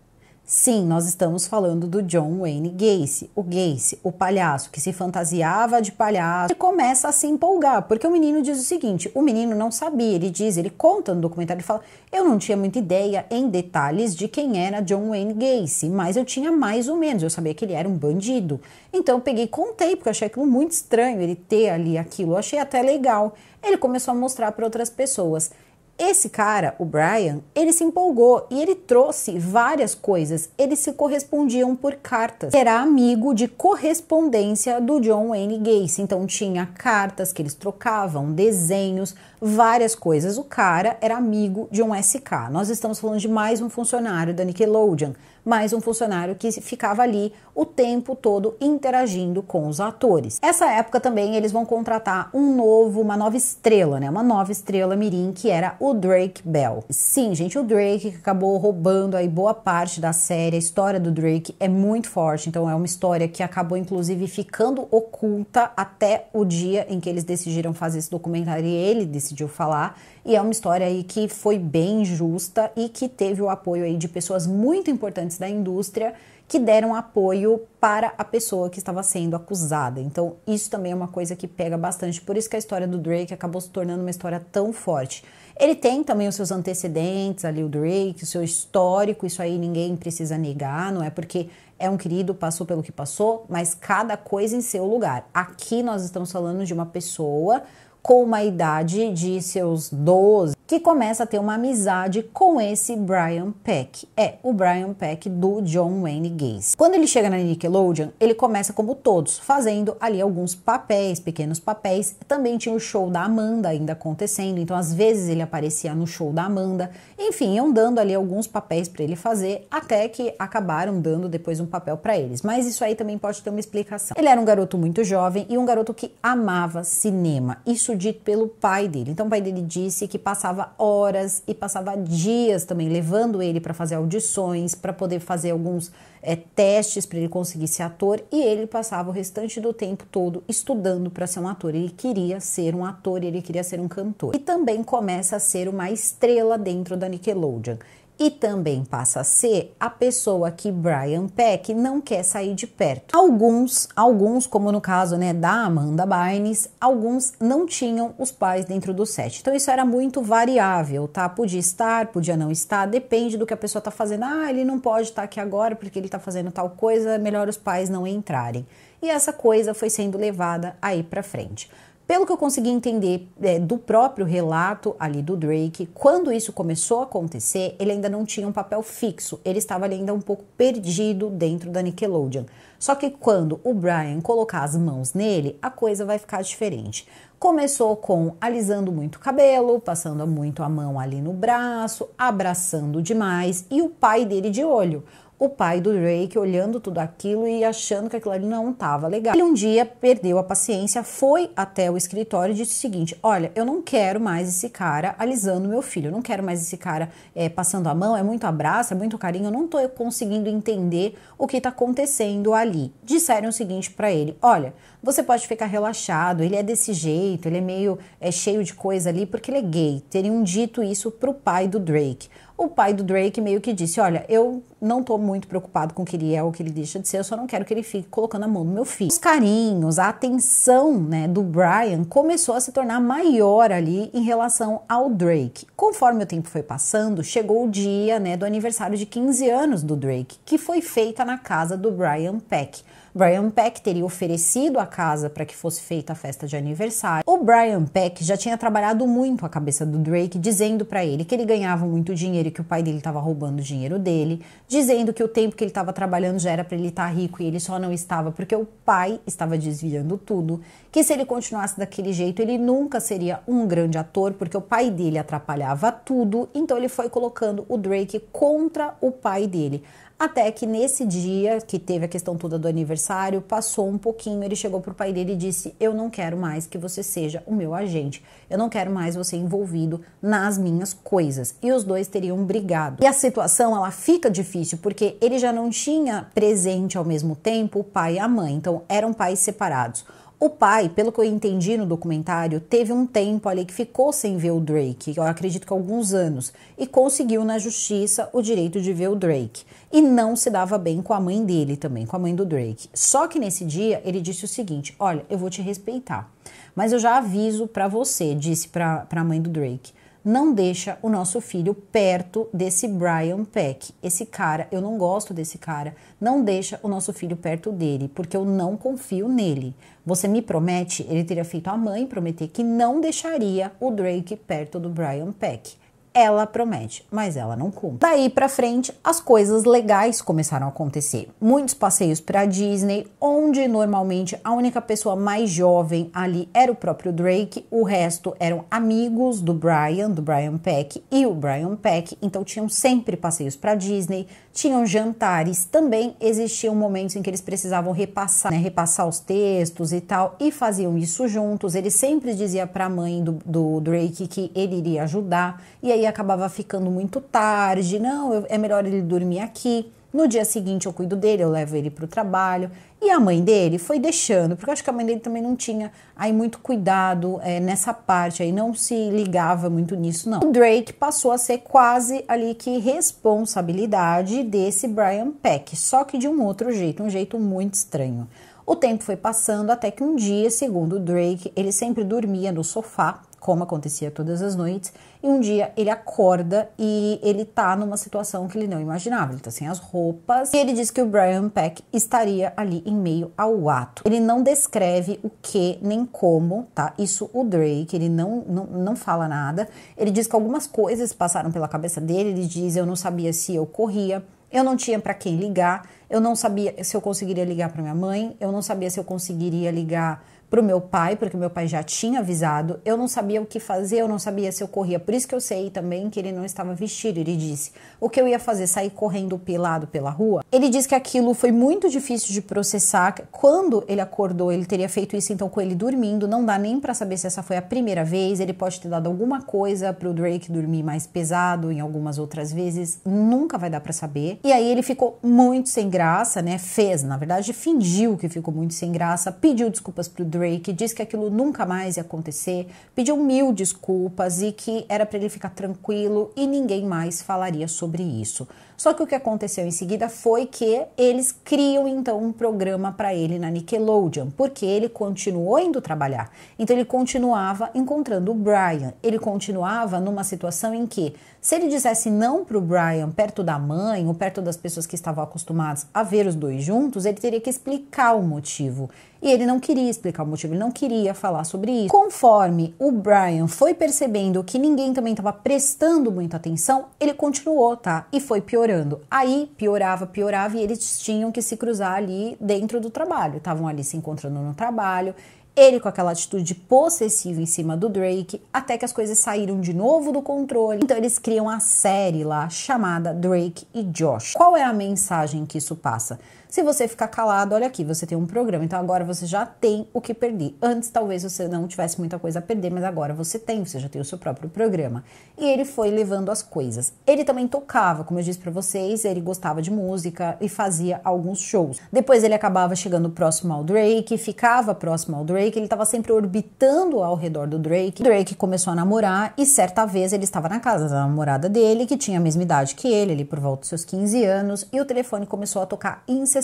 S1: Sim, nós estamos falando do John Wayne Gacy, o Gacy, o palhaço que se fantasiava de palhaço e começa a se empolgar, porque o menino diz o seguinte: o menino não sabia, ele diz, ele conta no documentário, ele fala: eu não tinha muita ideia em detalhes de quem era John Wayne Gacy, mas eu tinha mais ou menos, eu sabia que ele era um bandido. Então eu peguei e contei, porque eu achei aquilo muito estranho, ele ter ali aquilo, eu achei até legal. Ele começou a mostrar para outras pessoas. Esse cara, o Brian, ele se empolgou e ele trouxe várias coisas. Eles se correspondiam por cartas. Era amigo de correspondência do John Wayne Gacy. Então tinha cartas que eles trocavam, desenhos, várias coisas. O cara era amigo de um SK. Nós estamos falando de mais um funcionário da Nickelodeon mais um funcionário que ficava ali o tempo todo interagindo com os atores. Essa época também eles vão contratar um novo, uma nova estrela, né? Uma nova estrela mirim que era o Drake Bell. Sim, gente, o Drake que acabou roubando aí boa parte da série. A história do Drake é muito forte, então é uma história que acabou inclusive ficando oculta até o dia em que eles decidiram fazer esse documentário e ele decidiu falar. E é uma história aí que foi bem justa e que teve o apoio aí de pessoas muito importantes da indústria que deram apoio para a pessoa que estava sendo acusada. Então, isso também é uma coisa que pega bastante. Por isso que a história do Drake acabou se tornando uma história tão forte. Ele tem também os seus antecedentes ali, o Drake, o seu histórico, isso aí ninguém precisa negar, não é porque é um querido, passou pelo que passou, mas cada coisa em seu lugar. Aqui nós estamos falando de uma pessoa com uma idade de seus 12, que começa a ter uma amizade com esse Brian Peck. É o Brian Peck do John Wayne Gacy. Quando ele chega na Nickelodeon, ele começa como todos, fazendo ali alguns papéis, pequenos papéis. Também tinha o show da Amanda ainda acontecendo, então às vezes ele aparecia no show da Amanda. Enfim, iam dando ali alguns papéis para ele fazer, até que acabaram dando depois um papel para eles. Mas isso aí também pode ter uma explicação. Ele era um garoto muito jovem e um garoto que amava cinema. Isso isso dito pelo pai dele. Então o pai dele disse que passava horas e passava dias também levando ele para fazer audições, para poder fazer alguns é, testes para ele conseguir ser ator e ele passava o restante do tempo todo estudando para ser um ator. Ele queria ser um ator, ele queria ser um cantor. E também começa a ser uma estrela dentro da Nickelodeon e também passa a ser a pessoa que Brian Peck não quer sair de perto. Alguns, alguns, como no caso né, da Amanda Bynes, alguns não tinham os pais dentro do set. Então isso era muito variável, tá? Podia estar, podia não estar, depende do que a pessoa tá fazendo. Ah, ele não pode estar aqui agora porque ele tá fazendo tal coisa, melhor os pais não entrarem. E essa coisa foi sendo levada aí para frente. Pelo que eu consegui entender é, do próprio relato ali do Drake, quando isso começou a acontecer, ele ainda não tinha um papel fixo, ele estava ainda um pouco perdido dentro da Nickelodeon. Só que quando o Brian colocar as mãos nele, a coisa vai ficar diferente. Começou com alisando muito o cabelo, passando muito a mão ali no braço, abraçando demais e o pai dele de olho o pai do Drake olhando tudo aquilo e achando que aquilo ali não estava legal. Ele um dia perdeu a paciência, foi até o escritório e disse o seguinte: Olha, eu não quero mais esse cara alisando meu filho, eu não quero mais esse cara é, passando a mão, é muito abraço, é muito carinho, eu não estou conseguindo entender o que está acontecendo ali. Disseram o seguinte para ele: Olha, você pode ficar relaxado, ele é desse jeito, ele é meio é, cheio de coisa ali porque ele é gay. Teriam dito isso pro pai do Drake. O pai do Drake meio que disse: Olha, eu não tô muito preocupado com o que ele é ou o que ele deixa de ser, eu só não quero que ele fique colocando a mão no meu filho. Os carinhos, a atenção, né, do Brian começou a se tornar maior ali em relação ao Drake. Conforme o tempo foi passando, chegou o dia, né, do aniversário de 15 anos do Drake, que foi feita na casa do Brian Peck. Brian Peck teria oferecido a casa para que fosse feita a festa de aniversário. O Brian Peck já tinha trabalhado muito a cabeça do Drake, dizendo para ele que ele ganhava muito dinheiro e que o pai dele estava roubando o dinheiro dele, dizendo que o tempo que ele estava trabalhando já era para ele estar tá rico e ele só não estava porque o pai estava desviando tudo, que se ele continuasse daquele jeito ele nunca seria um grande ator porque o pai dele atrapalhava tudo, então ele foi colocando o Drake contra o pai dele. Até que nesse dia que teve a questão toda do aniversário, passou um pouquinho, ele chegou pro pai dele e disse: "Eu não quero mais que você seja o meu agente. Eu não quero mais você envolvido nas minhas coisas". E os dois teriam brigado. E a situação ela fica difícil porque ele já não tinha presente ao mesmo tempo o pai e a mãe. Então eram pais separados. O pai, pelo que eu entendi no documentário, teve um tempo ali que ficou sem ver o Drake, eu acredito que alguns anos, e conseguiu na justiça o direito de ver o Drake. E não se dava bem com a mãe dele também, com a mãe do Drake. Só que nesse dia ele disse o seguinte: Olha, eu vou te respeitar, mas eu já aviso para você, disse para a mãe do Drake não deixa o nosso filho perto desse Brian Peck. Esse cara, eu não gosto desse cara. Não deixa o nosso filho perto dele, porque eu não confio nele. Você me promete? Ele teria feito a mãe prometer que não deixaria o Drake perto do Brian Peck ela promete, mas ela não cumpre. Daí para frente, as coisas legais começaram a acontecer. Muitos passeios para Disney, onde normalmente a única pessoa mais jovem ali era o próprio Drake, o resto eram amigos do Brian, do Brian Peck e o Brian Peck, então tinham sempre passeios para Disney, tinham jantares, também existiam momentos em que eles precisavam repassar, né, repassar os textos e tal, e faziam isso juntos. Ele sempre dizia para a mãe do, do Drake que ele iria ajudar, e aí acabava ficando muito tarde. Não, eu, é melhor ele dormir aqui. No dia seguinte eu cuido dele, eu levo ele para o trabalho. E a mãe dele foi deixando, porque eu acho que a mãe dele também não tinha aí muito cuidado é, nessa parte, aí não se ligava muito nisso, não. O Drake passou a ser quase ali que responsabilidade desse Brian Peck, só que de um outro jeito, um jeito muito estranho. O tempo foi passando até que um dia, segundo o Drake, ele sempre dormia no sofá como acontecia todas as noites, e um dia ele acorda e ele tá numa situação que ele não imaginava. Ele tá sem as roupas e ele diz que o Brian Peck estaria ali em meio ao ato. Ele não descreve o que nem como, tá? Isso o Drake, ele não, não, não fala nada. Ele diz que algumas coisas passaram pela cabeça dele. Ele diz: Eu não sabia se eu corria, eu não tinha para quem ligar, eu não sabia se eu conseguiria ligar para minha mãe, eu não sabia se eu conseguiria ligar para o meu pai, porque meu pai já tinha avisado. Eu não sabia o que fazer, eu não sabia se eu corria. Por isso que eu sei também que ele não estava vestido. Ele disse: o que eu ia fazer? Sair correndo pelado pela rua? Ele disse que aquilo foi muito difícil de processar. Quando ele acordou, ele teria feito isso então com ele dormindo. Não dá nem para saber se essa foi a primeira vez. Ele pode ter dado alguma coisa para o Drake dormir mais pesado em algumas outras vezes. Nunca vai dar para saber. E aí ele ficou muito sem graça, né? Fez, na verdade, fingiu que ficou muito sem graça, pediu desculpas pro Drake Drake, disse que aquilo nunca mais ia acontecer, pediu mil desculpas e que era para ele ficar tranquilo e ninguém mais falaria sobre isso. Só que o que aconteceu em seguida foi que eles criam então um programa para ele na Nickelodeon, porque ele continuou indo trabalhar. Então ele continuava encontrando o Brian. Ele continuava numa situação em que, se ele dissesse não para o Brian perto da mãe ou perto das pessoas que estavam acostumadas a ver os dois juntos, ele teria que explicar o motivo. E ele não queria explicar o motivo, ele não queria falar sobre isso. Conforme o Brian foi percebendo que ninguém também estava prestando muita atenção, ele continuou, tá? E foi piorando. Aí piorava, piorava e eles tinham que se cruzar ali dentro do trabalho. Estavam ali se encontrando no trabalho ele com aquela atitude possessiva em cima do Drake, até que as coisas saíram de novo do controle. Então eles criam a série lá chamada Drake e Josh. Qual é a mensagem que isso passa? Se você ficar calado, olha aqui, você tem um programa, então agora você já tem o que perder. Antes talvez você não tivesse muita coisa a perder, mas agora você tem, você já tem o seu próprio programa. E ele foi levando as coisas. Ele também tocava, como eu disse para vocês, ele gostava de música e fazia alguns shows. Depois ele acabava chegando próximo ao Drake, ficava próximo ao Drake ele estava sempre orbitando ao redor do Drake. Drake começou a namorar e certa vez ele estava na casa da namorada dele, que tinha a mesma idade que ele, ali por volta dos seus 15 anos, e o telefone começou a tocar incessantemente.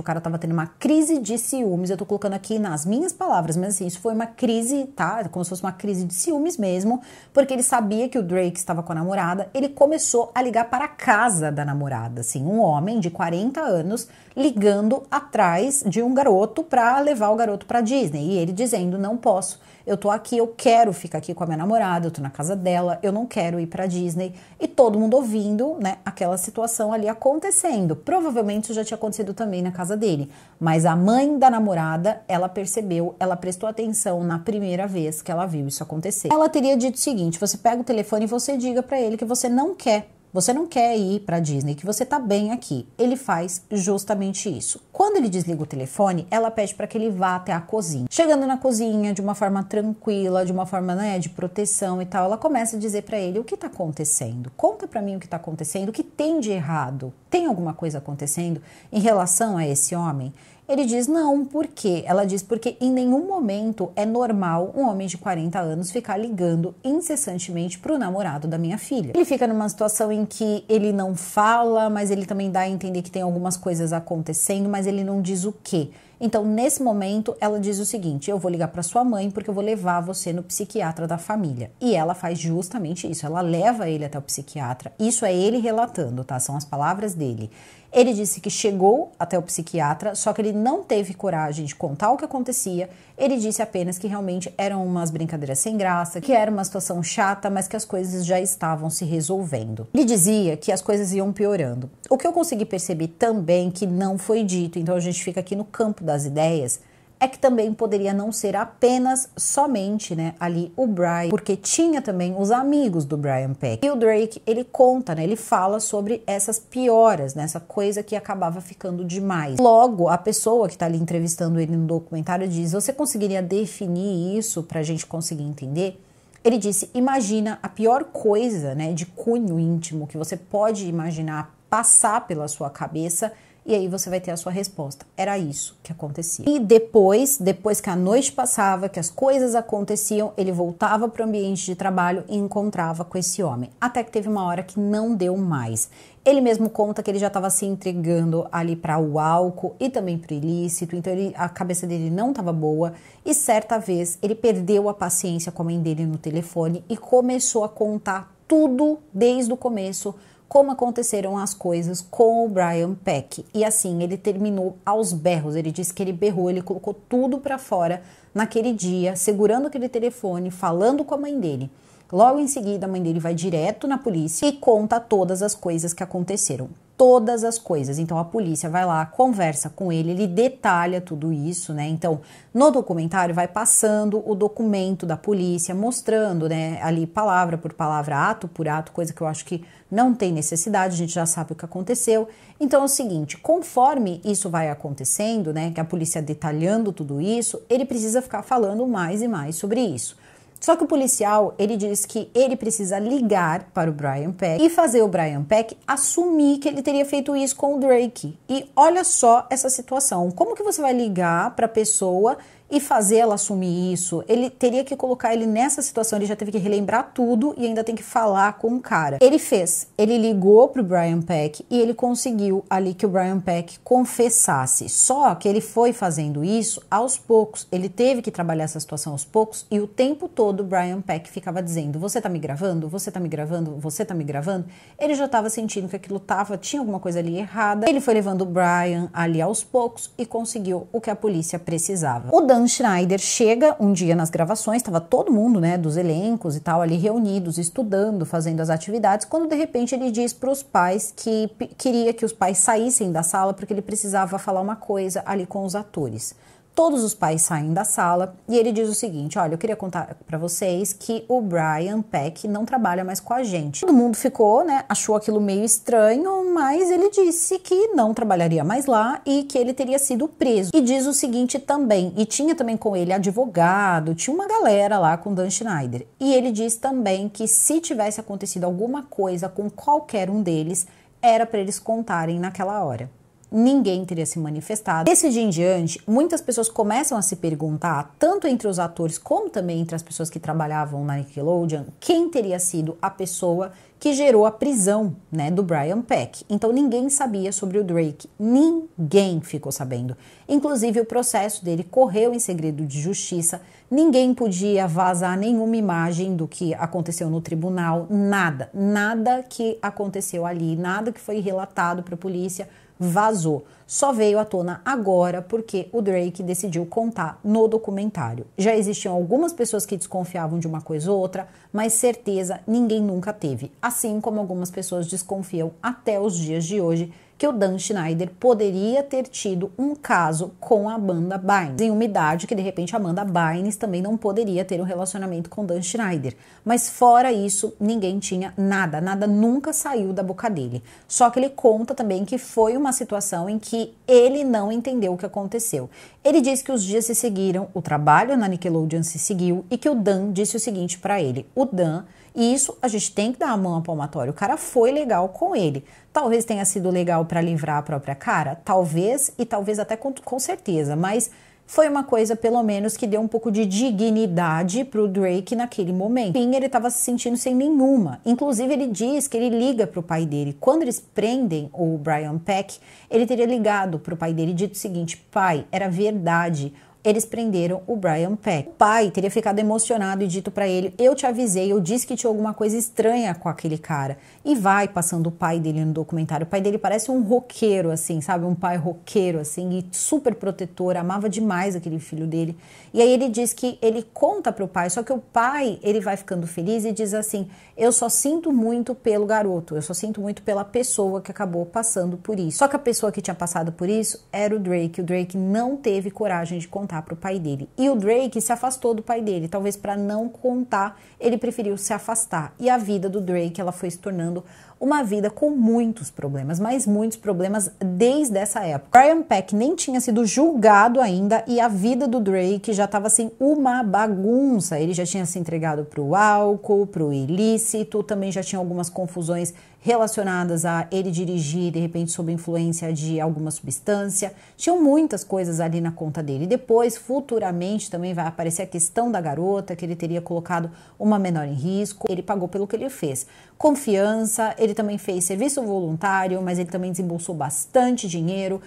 S1: O cara estava tendo uma crise de ciúmes. Eu tô colocando aqui nas minhas palavras, mas assim, isso foi uma crise, tá? Como se fosse uma crise de ciúmes mesmo, porque ele sabia que o Drake estava com a namorada. Ele começou a ligar para a casa da namorada, assim, um homem de 40 anos ligando atrás de um garoto para levar o garoto para Disney. E ele dizendo: "Não posso. Eu tô aqui, eu quero ficar aqui com a minha namorada, eu tô na casa dela, eu não quero ir para Disney". E todo mundo ouvindo, né, aquela situação ali acontecendo. Provavelmente já tinha acontecido também na casa dele, mas a mãe da namorada, ela percebeu, ela prestou atenção na primeira vez que ela viu isso acontecer. Ela teria dito o seguinte: você pega o telefone e você diga para ele que você não quer você não quer ir para Disney, que você tá bem aqui. Ele faz justamente isso. Quando ele desliga o telefone, ela pede para que ele vá até a cozinha. Chegando na cozinha de uma forma tranquila, de uma forma né, de proteção e tal, ela começa a dizer para ele o que tá acontecendo. Conta para mim o que tá acontecendo, o que tem de errado. Tem alguma coisa acontecendo em relação a esse homem? Ele diz não, por quê? Ela diz porque em nenhum momento é normal um homem de 40 anos ficar ligando incessantemente para o namorado da minha filha. Ele fica numa situação em que ele não fala, mas ele também dá a entender que tem algumas coisas acontecendo, mas ele não diz o quê. Então, nesse momento, ela diz o seguinte: eu vou ligar para sua mãe porque eu vou levar você no psiquiatra da família. E ela faz justamente isso. Ela leva ele até o psiquiatra. Isso é ele relatando, tá? São as palavras dele. Ele disse que chegou até o psiquiatra, só que ele não teve coragem de contar o que acontecia. Ele disse apenas que realmente eram umas brincadeiras sem graça, que era uma situação chata, mas que as coisas já estavam se resolvendo. Ele dizia que as coisas iam piorando. O que eu consegui perceber também que não foi dito, então a gente fica aqui no campo das ideias é que também poderia não ser apenas somente, né, ali o Brian, porque tinha também os amigos do Brian Peck. E o Drake, ele conta, né, ele fala sobre essas pioras, né, essa coisa que acabava ficando demais. Logo, a pessoa que tá ali entrevistando ele no documentário diz: "Você conseguiria definir isso pra gente conseguir entender?" Ele disse: "Imagina a pior coisa, né, de cunho íntimo que você pode imaginar passar pela sua cabeça e aí você vai ter a sua resposta. Era isso que acontecia. E depois, depois que a noite passava, que as coisas aconteciam, ele voltava para o ambiente de trabalho e encontrava com esse homem. Até que teve uma hora que não deu mais. Ele mesmo conta que ele já estava se entregando ali para o álcool e também para o ilícito, então ele, a cabeça dele não estava boa. E certa vez ele perdeu a paciência com a mãe dele no telefone e começou a contar tudo desde o começo como aconteceram as coisas com o Brian Peck. E assim, ele terminou aos berros. Ele disse que ele berrou, ele colocou tudo para fora naquele dia, segurando aquele telefone, falando com a mãe dele. Logo em seguida, a mãe dele vai direto na polícia e conta todas as coisas que aconteceram todas as coisas. Então a polícia vai lá, conversa com ele, ele detalha tudo isso, né? Então, no documentário vai passando o documento da polícia, mostrando, né, ali palavra por palavra, ato por ato, coisa que eu acho que não tem necessidade, a gente já sabe o que aconteceu. Então é o seguinte, conforme isso vai acontecendo, né, que a polícia detalhando tudo isso, ele precisa ficar falando mais e mais sobre isso. Só que o policial, ele diz que ele precisa ligar para o Brian Peck e fazer o Brian Peck assumir que ele teria feito isso com o Drake. E olha só essa situação. Como que você vai ligar para a pessoa e fazer ela assumir isso, ele teria que colocar ele nessa situação, ele já teve que relembrar tudo e ainda tem que falar com o cara. Ele fez, ele ligou pro Brian Peck e ele conseguiu ali que o Brian Peck confessasse. Só que ele foi fazendo isso aos poucos, ele teve que trabalhar essa situação aos poucos e o tempo todo o Brian Peck ficava dizendo: "Você tá me gravando? Você tá me gravando? Você tá me gravando?". Ele já tava sentindo que aquilo tava, tinha alguma coisa ali errada. Ele foi levando o Brian ali aos poucos e conseguiu o que a polícia precisava. O Dan Schneider chega um dia nas gravações, estava todo mundo, né, dos elencos e tal, ali reunidos, estudando, fazendo as atividades, quando de repente ele diz para os pais que queria que os pais saíssem da sala porque ele precisava falar uma coisa ali com os atores. Todos os pais saem da sala e ele diz o seguinte: Olha, eu queria contar para vocês que o Brian Peck não trabalha mais com a gente. Todo mundo ficou, né? Achou aquilo meio estranho, mas ele disse que não trabalharia mais lá e que ele teria sido preso. E diz o seguinte também: e tinha também com ele advogado, tinha uma galera lá com Dan Schneider. E ele diz também que se tivesse acontecido alguma coisa com qualquer um deles, era para eles contarem naquela hora. Ninguém teria se manifestado. Desse dia em diante, muitas pessoas começam a se perguntar, tanto entre os atores como também entre as pessoas que trabalhavam na Nickelodeon, quem teria sido a pessoa que gerou a prisão, né, do Brian Peck. Então ninguém sabia sobre o Drake, ninguém ficou sabendo. Inclusive o processo dele correu em segredo de justiça, ninguém podia vazar nenhuma imagem do que aconteceu no tribunal, nada, nada que aconteceu ali, nada que foi relatado para a polícia vazou. Só veio à tona agora porque o Drake decidiu contar no documentário. Já existiam algumas pessoas que desconfiavam de uma coisa ou outra, mas certeza ninguém nunca teve. Assim como algumas pessoas desconfiam até os dias de hoje que o Dan Schneider poderia ter tido um caso com a Amanda Bynes. Em uma idade que de repente a Amanda Bynes também não poderia ter um relacionamento com Dan Schneider. Mas fora isso, ninguém tinha nada, nada nunca saiu da boca dele. Só que ele conta também que foi uma situação em que ele não entendeu o que aconteceu. Ele diz que os dias se seguiram, o trabalho na Nickelodeon se seguiu e que o Dan disse o seguinte para ele: o Dan e isso a gente tem que dar a mão à palmatória. O cara foi legal com ele. Talvez tenha sido legal para livrar a própria cara, talvez e talvez até com, com certeza, mas foi uma coisa, pelo menos, que deu um pouco de dignidade pro Drake naquele momento. Enfim, ele estava se sentindo sem nenhuma. Inclusive, ele diz que ele liga pro pai dele. Quando eles prendem o Brian Peck, ele teria ligado pro pai dele e dito o seguinte: pai, era verdade eles prenderam o Brian Peck. O pai teria ficado emocionado e dito para ele: Eu te avisei, eu disse que tinha alguma coisa estranha com aquele cara. E vai passando o pai dele no documentário. O pai dele parece um roqueiro, assim, sabe? Um pai roqueiro, assim, e super protetor, amava demais aquele filho dele. E aí ele diz que ele conta pro pai, só que o pai, ele vai ficando feliz e diz assim: Eu só sinto muito pelo garoto, eu só sinto muito pela pessoa que acabou passando por isso. Só que a pessoa que tinha passado por isso era o Drake. O Drake não teve coragem de contar contar para o pai dele. E o Drake se afastou do pai dele, talvez para não contar, ele preferiu se afastar. E a vida do Drake, ela foi se tornando uma vida com muitos problemas, mas muitos problemas desde essa época. Brian Peck nem tinha sido julgado ainda e a vida do Drake já estava assim uma bagunça. Ele já tinha se entregado para o álcool, para o ilícito, também já tinha algumas confusões relacionadas a ele dirigir de repente sob influência de alguma substância. Tinham muitas coisas ali na conta dele. Depois, futuramente, também vai aparecer a questão da garota, que ele teria colocado uma menor em risco. Ele pagou pelo que ele fez. Confiança, ele também fez serviço voluntário, mas ele também desembolsou bastante dinheiro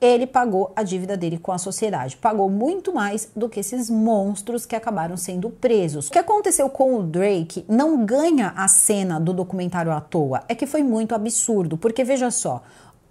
S1: ele pagou a dívida dele com a sociedade. Pagou muito mais do que esses monstros que acabaram sendo presos. O que aconteceu com o Drake não ganha a cena do documentário à toa. É que foi muito absurdo, porque veja só.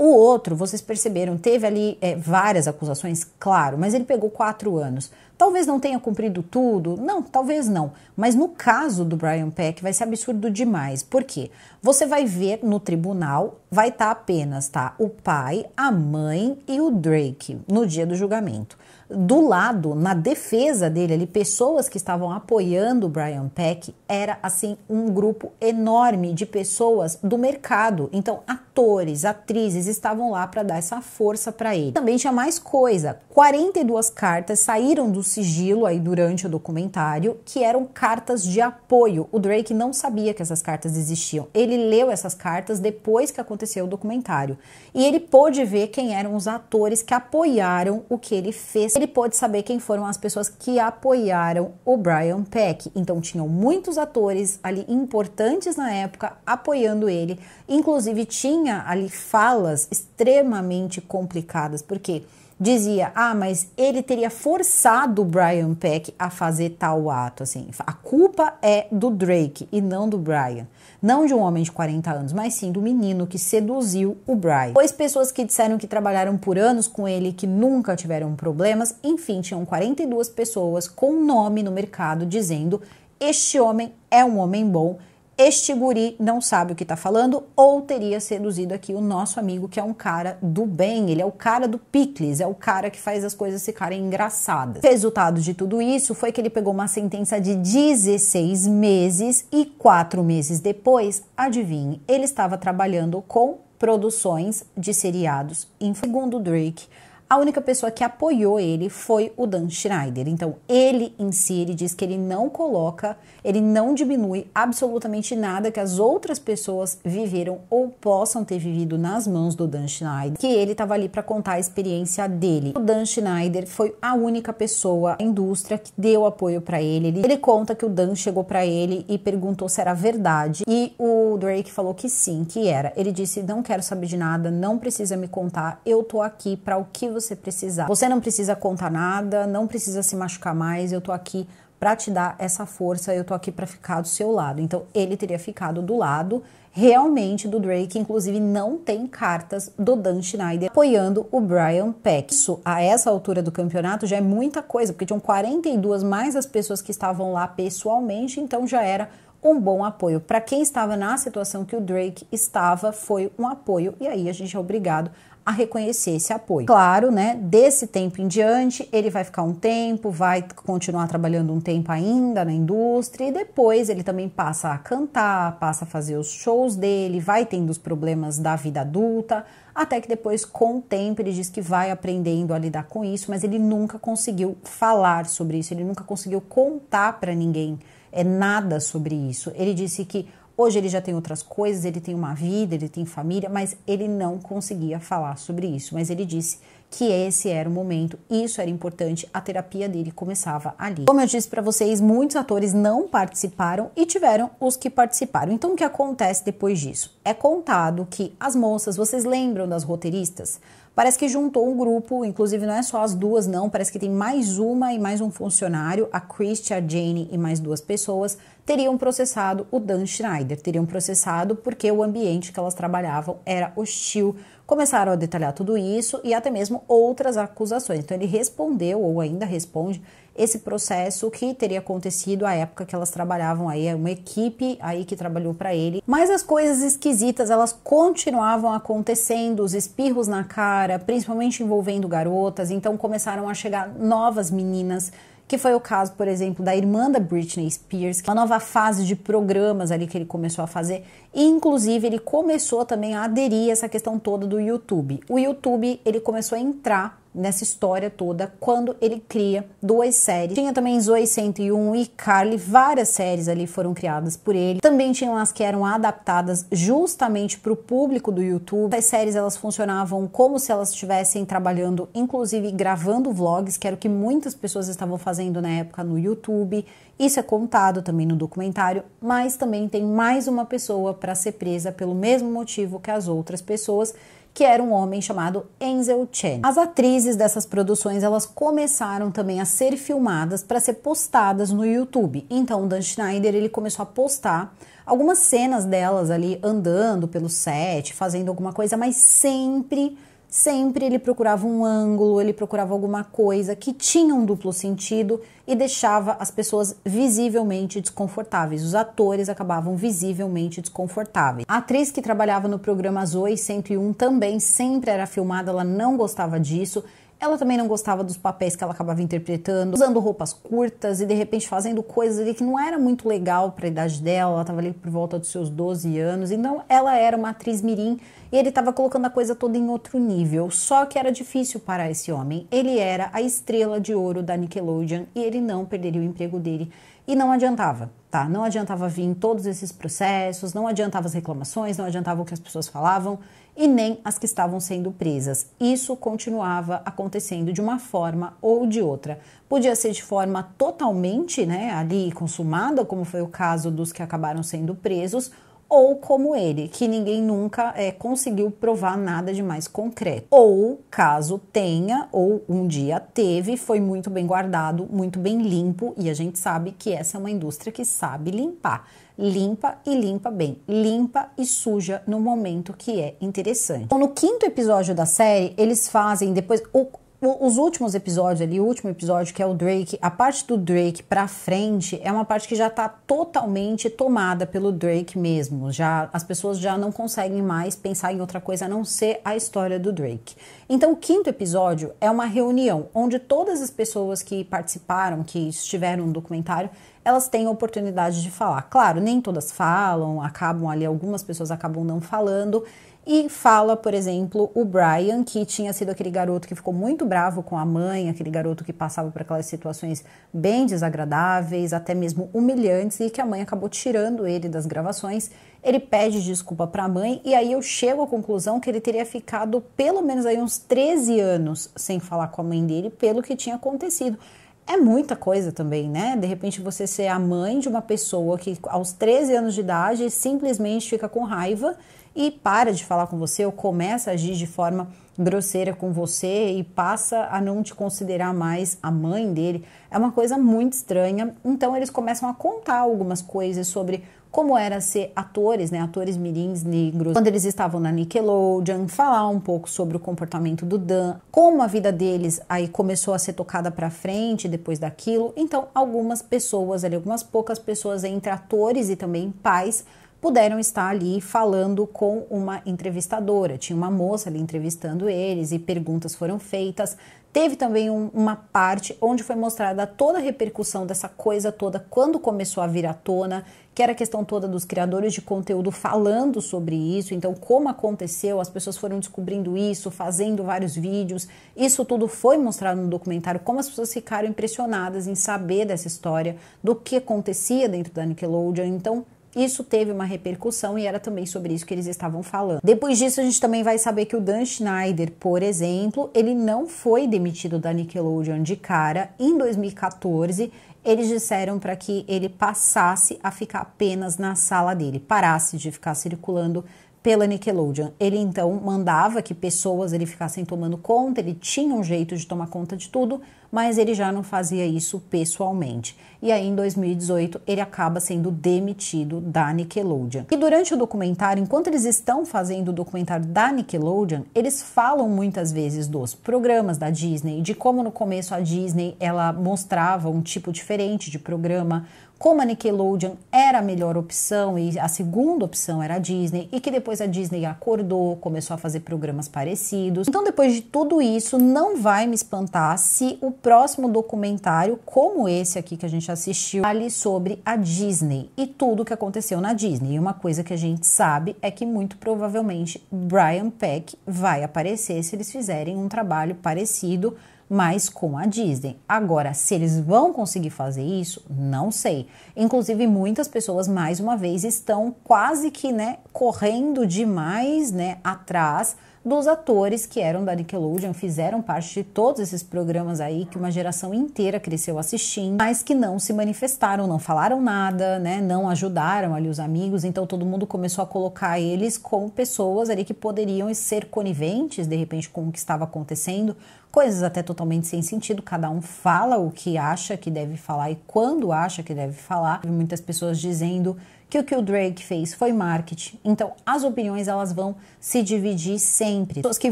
S1: O outro, vocês perceberam, teve ali é, várias acusações, claro, mas ele pegou quatro anos. Talvez não tenha cumprido tudo, não, talvez não. Mas no caso do Brian Peck vai ser absurdo demais. Por quê? Você vai ver no tribunal, vai estar tá apenas tá, o pai, a mãe e o Drake no dia do julgamento. Do lado, na defesa dele ali, pessoas que estavam apoiando o Brian Peck, era assim um grupo enorme de pessoas do mercado. Então, atores, atrizes estavam lá para dar essa força para ele. Também tinha mais coisa. 42 cartas saíram do sigilo aí durante o documentário, que eram cartas de apoio. O Drake não sabia que essas cartas existiam. Ele leu essas cartas depois que aconteceu o documentário. E ele pôde ver quem eram os atores que apoiaram o que ele fez. Ele pôde saber quem foram as pessoas que apoiaram o Brian Peck. Então tinham muitos atores ali importantes na época apoiando ele. Inclusive tinha ali falas extremamente complicadas, porque dizia: "Ah, mas ele teria forçado o Brian Peck a fazer tal ato assim. A culpa é do Drake e não do Brian. Não de um homem de 40 anos, mas sim do menino que seduziu o Brian. Pois pessoas que disseram que trabalharam por anos com ele que nunca tiveram problemas, enfim, tinham 42 pessoas com nome no mercado dizendo: "Este homem é um homem bom este guri não sabe o que está falando ou teria seduzido aqui o nosso amigo, que é um cara do bem, ele é o cara do picles, é o cara que faz as coisas ficarem engraçadas. Resultado de tudo isso foi que ele pegou uma sentença de 16 meses e quatro meses depois, adivinhe, ele estava trabalhando com produções de seriados. Em segundo Drake, a única pessoa que apoiou ele foi o Dan Schneider. Então, ele em si, ele diz que ele não coloca, ele não diminui absolutamente nada que as outras pessoas viveram ou possam ter vivido nas mãos do Dan Schneider, que ele estava ali para contar a experiência dele. O Dan Schneider foi a única pessoa da indústria que deu apoio para ele. ele. Ele conta que o Dan chegou para ele e perguntou se era verdade e o Drake falou que sim, que era. Ele disse: "Não quero saber de nada, não precisa me contar, eu tô aqui para o que você precisar. Você não precisa contar nada, não precisa se machucar mais, eu tô aqui para te dar essa força, eu tô aqui para ficar do seu lado. Então ele teria ficado do lado realmente do Drake, inclusive não tem cartas do Dan Schneider apoiando o Brian Peck. Isso a essa altura do campeonato já é muita coisa, porque tinham 42 mais as pessoas que estavam lá pessoalmente, então já era um bom apoio. Para quem estava na situação que o Drake estava, foi um apoio, e aí a gente é obrigado a reconhecer esse apoio. Claro, né? Desse tempo em diante, ele vai ficar um tempo, vai continuar trabalhando um tempo ainda na indústria e depois ele também passa a cantar, passa a fazer os shows dele, vai tendo os problemas da vida adulta, até que depois, com o tempo, ele diz que vai aprendendo a lidar com isso, mas ele nunca conseguiu falar sobre isso, ele nunca conseguiu contar para ninguém é nada sobre isso. Ele disse que Hoje ele já tem outras coisas, ele tem uma vida, ele tem família, mas ele não conseguia falar sobre isso. Mas ele disse que esse era o momento, isso era importante, a terapia dele começava ali. Como eu disse para vocês, muitos atores não participaram e tiveram os que participaram. Então o que acontece depois disso? É contado que as moças, vocês lembram das roteiristas? Parece que juntou um grupo, inclusive não é só as duas, não, parece que tem mais uma e mais um funcionário, a Christy, a Jane e mais duas pessoas, teriam processado o Dan Schneider, teriam processado porque o ambiente que elas trabalhavam era hostil. Começaram a detalhar tudo isso e até mesmo outras acusações. Então ele respondeu, ou ainda responde, esse processo que teria acontecido à época que elas trabalhavam aí, é uma equipe aí que trabalhou para ele. Mas as coisas esquisitas, elas continuavam acontecendo, os espirros na cara, principalmente envolvendo garotas, então começaram a chegar novas meninas que foi o caso, por exemplo, da irmã da Britney Spears, uma nova fase de programas ali que ele começou a fazer, e inclusive ele começou também a aderir a essa questão toda do YouTube. O YouTube, ele começou a entrar nessa história toda quando ele cria duas séries. Tinha também Zoe 101 e Carly, várias séries ali foram criadas por ele. Também tinham as que eram adaptadas justamente para o público do YouTube. As séries elas funcionavam como se elas estivessem trabalhando, inclusive gravando vlogs, que era o que muitas pessoas estavam fazendo na época no YouTube. Isso é contado também no documentário, mas também tem mais uma pessoa para ser presa pelo mesmo motivo que as outras pessoas que era um homem chamado Enzel Chen. As atrizes dessas produções elas começaram também a ser filmadas para ser postadas no YouTube. Então, o Dan Schneider ele começou a postar algumas cenas delas ali andando pelo set, fazendo alguma coisa, mas sempre Sempre ele procurava um ângulo, ele procurava alguma coisa que tinha um duplo sentido e deixava as pessoas visivelmente desconfortáveis. Os atores acabavam visivelmente desconfortáveis. A atriz que trabalhava no programa Zoe 101 também sempre era filmada, ela não gostava disso. Ela também não gostava dos papéis que ela acabava interpretando, usando roupas curtas e de repente fazendo coisas ali que não era muito legal para a idade dela. Ela estava ali por volta dos seus 12 anos, então ela era uma atriz mirim e ele estava colocando a coisa toda em outro nível. Só que era difícil para esse homem. Ele era a estrela de ouro da Nickelodeon e ele não perderia o emprego dele. E não adiantava, tá? Não adiantava vir todos esses processos, não adiantava as reclamações, não adiantava o que as pessoas falavam e nem as que estavam sendo presas. Isso continuava acontecendo de uma forma ou de outra. Podia ser de forma totalmente, né, ali consumada, como foi o caso dos que acabaram sendo presos, ou como ele, que ninguém nunca é, conseguiu provar nada de mais concreto. Ou caso tenha, ou um dia teve, foi muito bem guardado, muito bem limpo, e a gente sabe que essa é uma indústria que sabe limpar. Limpa e limpa bem, limpa e suja no momento que é interessante. Então, no quinto episódio da série, eles fazem depois. O, os últimos episódios ali, o último episódio que é o Drake, a parte do Drake pra frente é uma parte que já tá totalmente tomada pelo Drake mesmo. Já as pessoas já não conseguem mais pensar em outra coisa a não ser a história do Drake. Então o quinto episódio é uma reunião onde todas as pessoas que participaram, que estiveram no documentário, elas têm a oportunidade de falar. Claro, nem todas falam, acabam ali, algumas pessoas acabam não falando. E fala, por exemplo, o Brian, que tinha sido aquele garoto que ficou muito bravo com a mãe, aquele garoto que passava por aquelas situações bem desagradáveis, até mesmo humilhantes, e que a mãe acabou tirando ele das gravações. Ele pede desculpa para a mãe e aí eu chego à conclusão que ele teria ficado pelo menos aí uns 13 anos sem falar com a mãe dele pelo que tinha acontecido é muita coisa também, né? De repente você ser a mãe de uma pessoa que aos 13 anos de idade simplesmente fica com raiva e para de falar com você ou começa a agir de forma grosseira com você e passa a não te considerar mais a mãe dele, é uma coisa muito estranha. Então eles começam a contar algumas coisas sobre como era ser atores, né, atores mirins negros, quando eles estavam na Nickelodeon, falar um pouco sobre o comportamento do Dan, como a vida deles aí começou a ser tocada para frente depois daquilo. Então, algumas pessoas ali, algumas poucas pessoas entre atores e também pais puderam estar ali falando com uma entrevistadora. Tinha uma moça ali entrevistando eles e perguntas foram feitas. Teve também um, uma parte onde foi mostrada toda a repercussão dessa coisa toda quando começou a vir à tona, que era a questão toda dos criadores de conteúdo falando sobre isso. Então, como aconteceu, as pessoas foram descobrindo isso, fazendo vários vídeos. Isso tudo foi mostrado no documentário, como as pessoas ficaram impressionadas em saber dessa história, do que acontecia dentro da Nickelodeon. Então, isso teve uma repercussão e era também sobre isso que eles estavam falando. Depois disso, a gente também vai saber que o Dan Schneider, por exemplo, ele não foi demitido da Nickelodeon de cara. Em 2014, eles disseram para que ele passasse a ficar apenas na sala dele, parasse de ficar circulando pela Nickelodeon. Ele então mandava que pessoas ele ficassem tomando conta, ele tinha um jeito de tomar conta de tudo, mas ele já não fazia isso pessoalmente. E aí em 2018 ele acaba sendo demitido da Nickelodeon. E durante o documentário, enquanto eles estão fazendo o documentário da Nickelodeon, eles falam muitas vezes dos programas da Disney, de como no começo a Disney ela mostrava um tipo diferente de programa, como a Nickelodeon era a melhor opção e a segunda opção era a Disney, e que depois a Disney acordou, começou a fazer programas parecidos. Então, depois de tudo isso, não vai me espantar se o próximo documentário, como esse aqui que a gente assistiu, ali sobre a Disney e tudo que aconteceu na Disney. E uma coisa que a gente sabe é que muito provavelmente Brian Peck vai aparecer se eles fizerem um trabalho parecido mas com a Disney. Agora, se eles vão conseguir fazer isso, não sei. Inclusive, muitas pessoas, mais uma vez, estão quase que, né, correndo demais, né, atrás dos atores que eram da Nickelodeon, fizeram parte de todos esses programas aí que uma geração inteira cresceu assistindo, mas que não se manifestaram, não falaram nada, né, não ajudaram ali os amigos, então todo mundo começou a colocar eles como pessoas ali que poderiam ser coniventes de repente com o que estava acontecendo, coisas até totalmente sem sentido, cada um fala o que acha que deve falar e quando acha que deve falar. Muitas pessoas dizendo que o que o Drake fez foi marketing. Então, as opiniões elas vão se dividir sempre. Pessoas que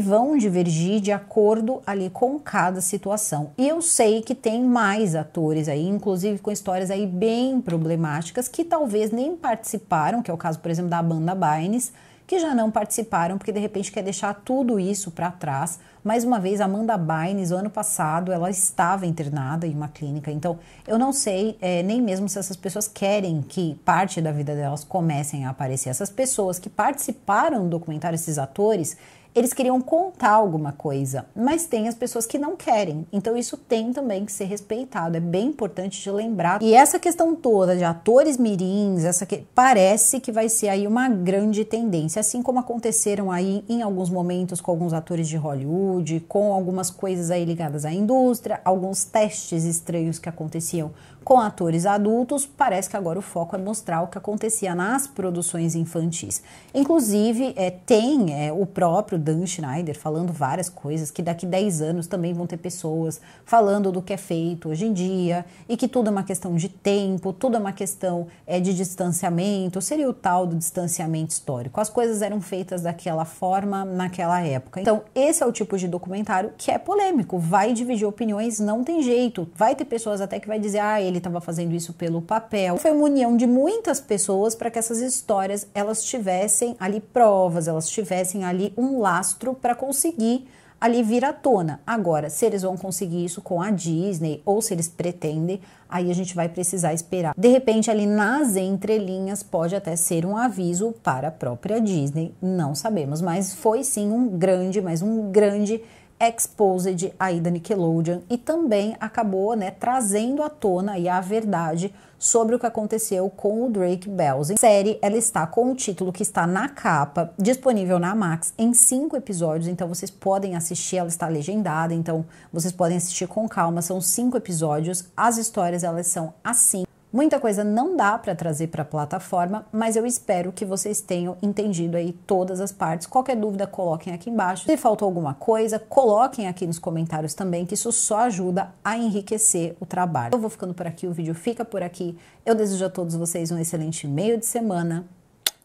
S1: vão divergir de acordo ali com cada situação. E eu sei que tem mais atores aí, inclusive com histórias aí bem problemáticas que talvez nem participaram, que é o caso, por exemplo, da banda Bynes, que já não participaram porque de repente quer deixar tudo isso para trás. Mais uma vez, Amanda Bynes, o ano passado, ela estava internada em uma clínica, então eu não sei é, nem mesmo se essas pessoas querem que parte da vida delas comecem a aparecer. Essas pessoas que participaram do documentário, esses atores, eles queriam contar alguma coisa, mas tem as pessoas que não querem. Então isso tem também que ser respeitado. É bem importante de lembrar. E essa questão toda de atores mirins, essa que parece que vai ser aí uma grande tendência, assim como aconteceram aí em alguns momentos com alguns atores de Hollywood, com algumas coisas aí ligadas à indústria, alguns testes estranhos que aconteciam com atores adultos, parece que agora o foco é mostrar o que acontecia nas produções infantis. Inclusive, é, tem é, o próprio Dan Schneider falando várias coisas, que daqui 10 anos também vão ter pessoas falando do que é feito hoje em dia, e que tudo é uma questão de tempo, tudo é uma questão é, de distanciamento, seria o tal do distanciamento histórico. As coisas eram feitas daquela forma naquela época. Então, esse é o tipo de documentário que é polêmico, vai dividir opiniões, não tem jeito. Vai ter pessoas até que vai dizer, ah, ele ele estava fazendo isso pelo papel. Foi uma união de muitas pessoas para que essas histórias elas tivessem ali provas, elas tivessem ali um lastro para conseguir ali vir à tona. Agora, se eles vão conseguir isso com a Disney ou se eles pretendem, aí a gente vai precisar esperar. De repente, ali nas entrelinhas, pode até ser um aviso para a própria Disney, não sabemos, mas foi sim um grande, mas um grande exposed aí da Nickelodeon e também acabou né, trazendo à tona aí a verdade sobre o que aconteceu com o Drake Bells. A série ela está com o título que está na capa, disponível na Max em cinco episódios, então vocês podem assistir, ela está legendada, então vocês podem assistir com calma, são cinco episódios, as histórias elas são assim. Muita coisa não dá para trazer para a plataforma, mas eu espero que vocês tenham entendido aí todas as partes. Qualquer dúvida, coloquem aqui embaixo. Se faltou alguma coisa, coloquem aqui nos comentários também, que isso só ajuda a enriquecer o trabalho. Eu vou ficando por aqui, o vídeo fica por aqui. Eu desejo a todos vocês um excelente meio de semana.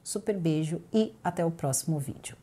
S1: Super beijo e até o próximo vídeo.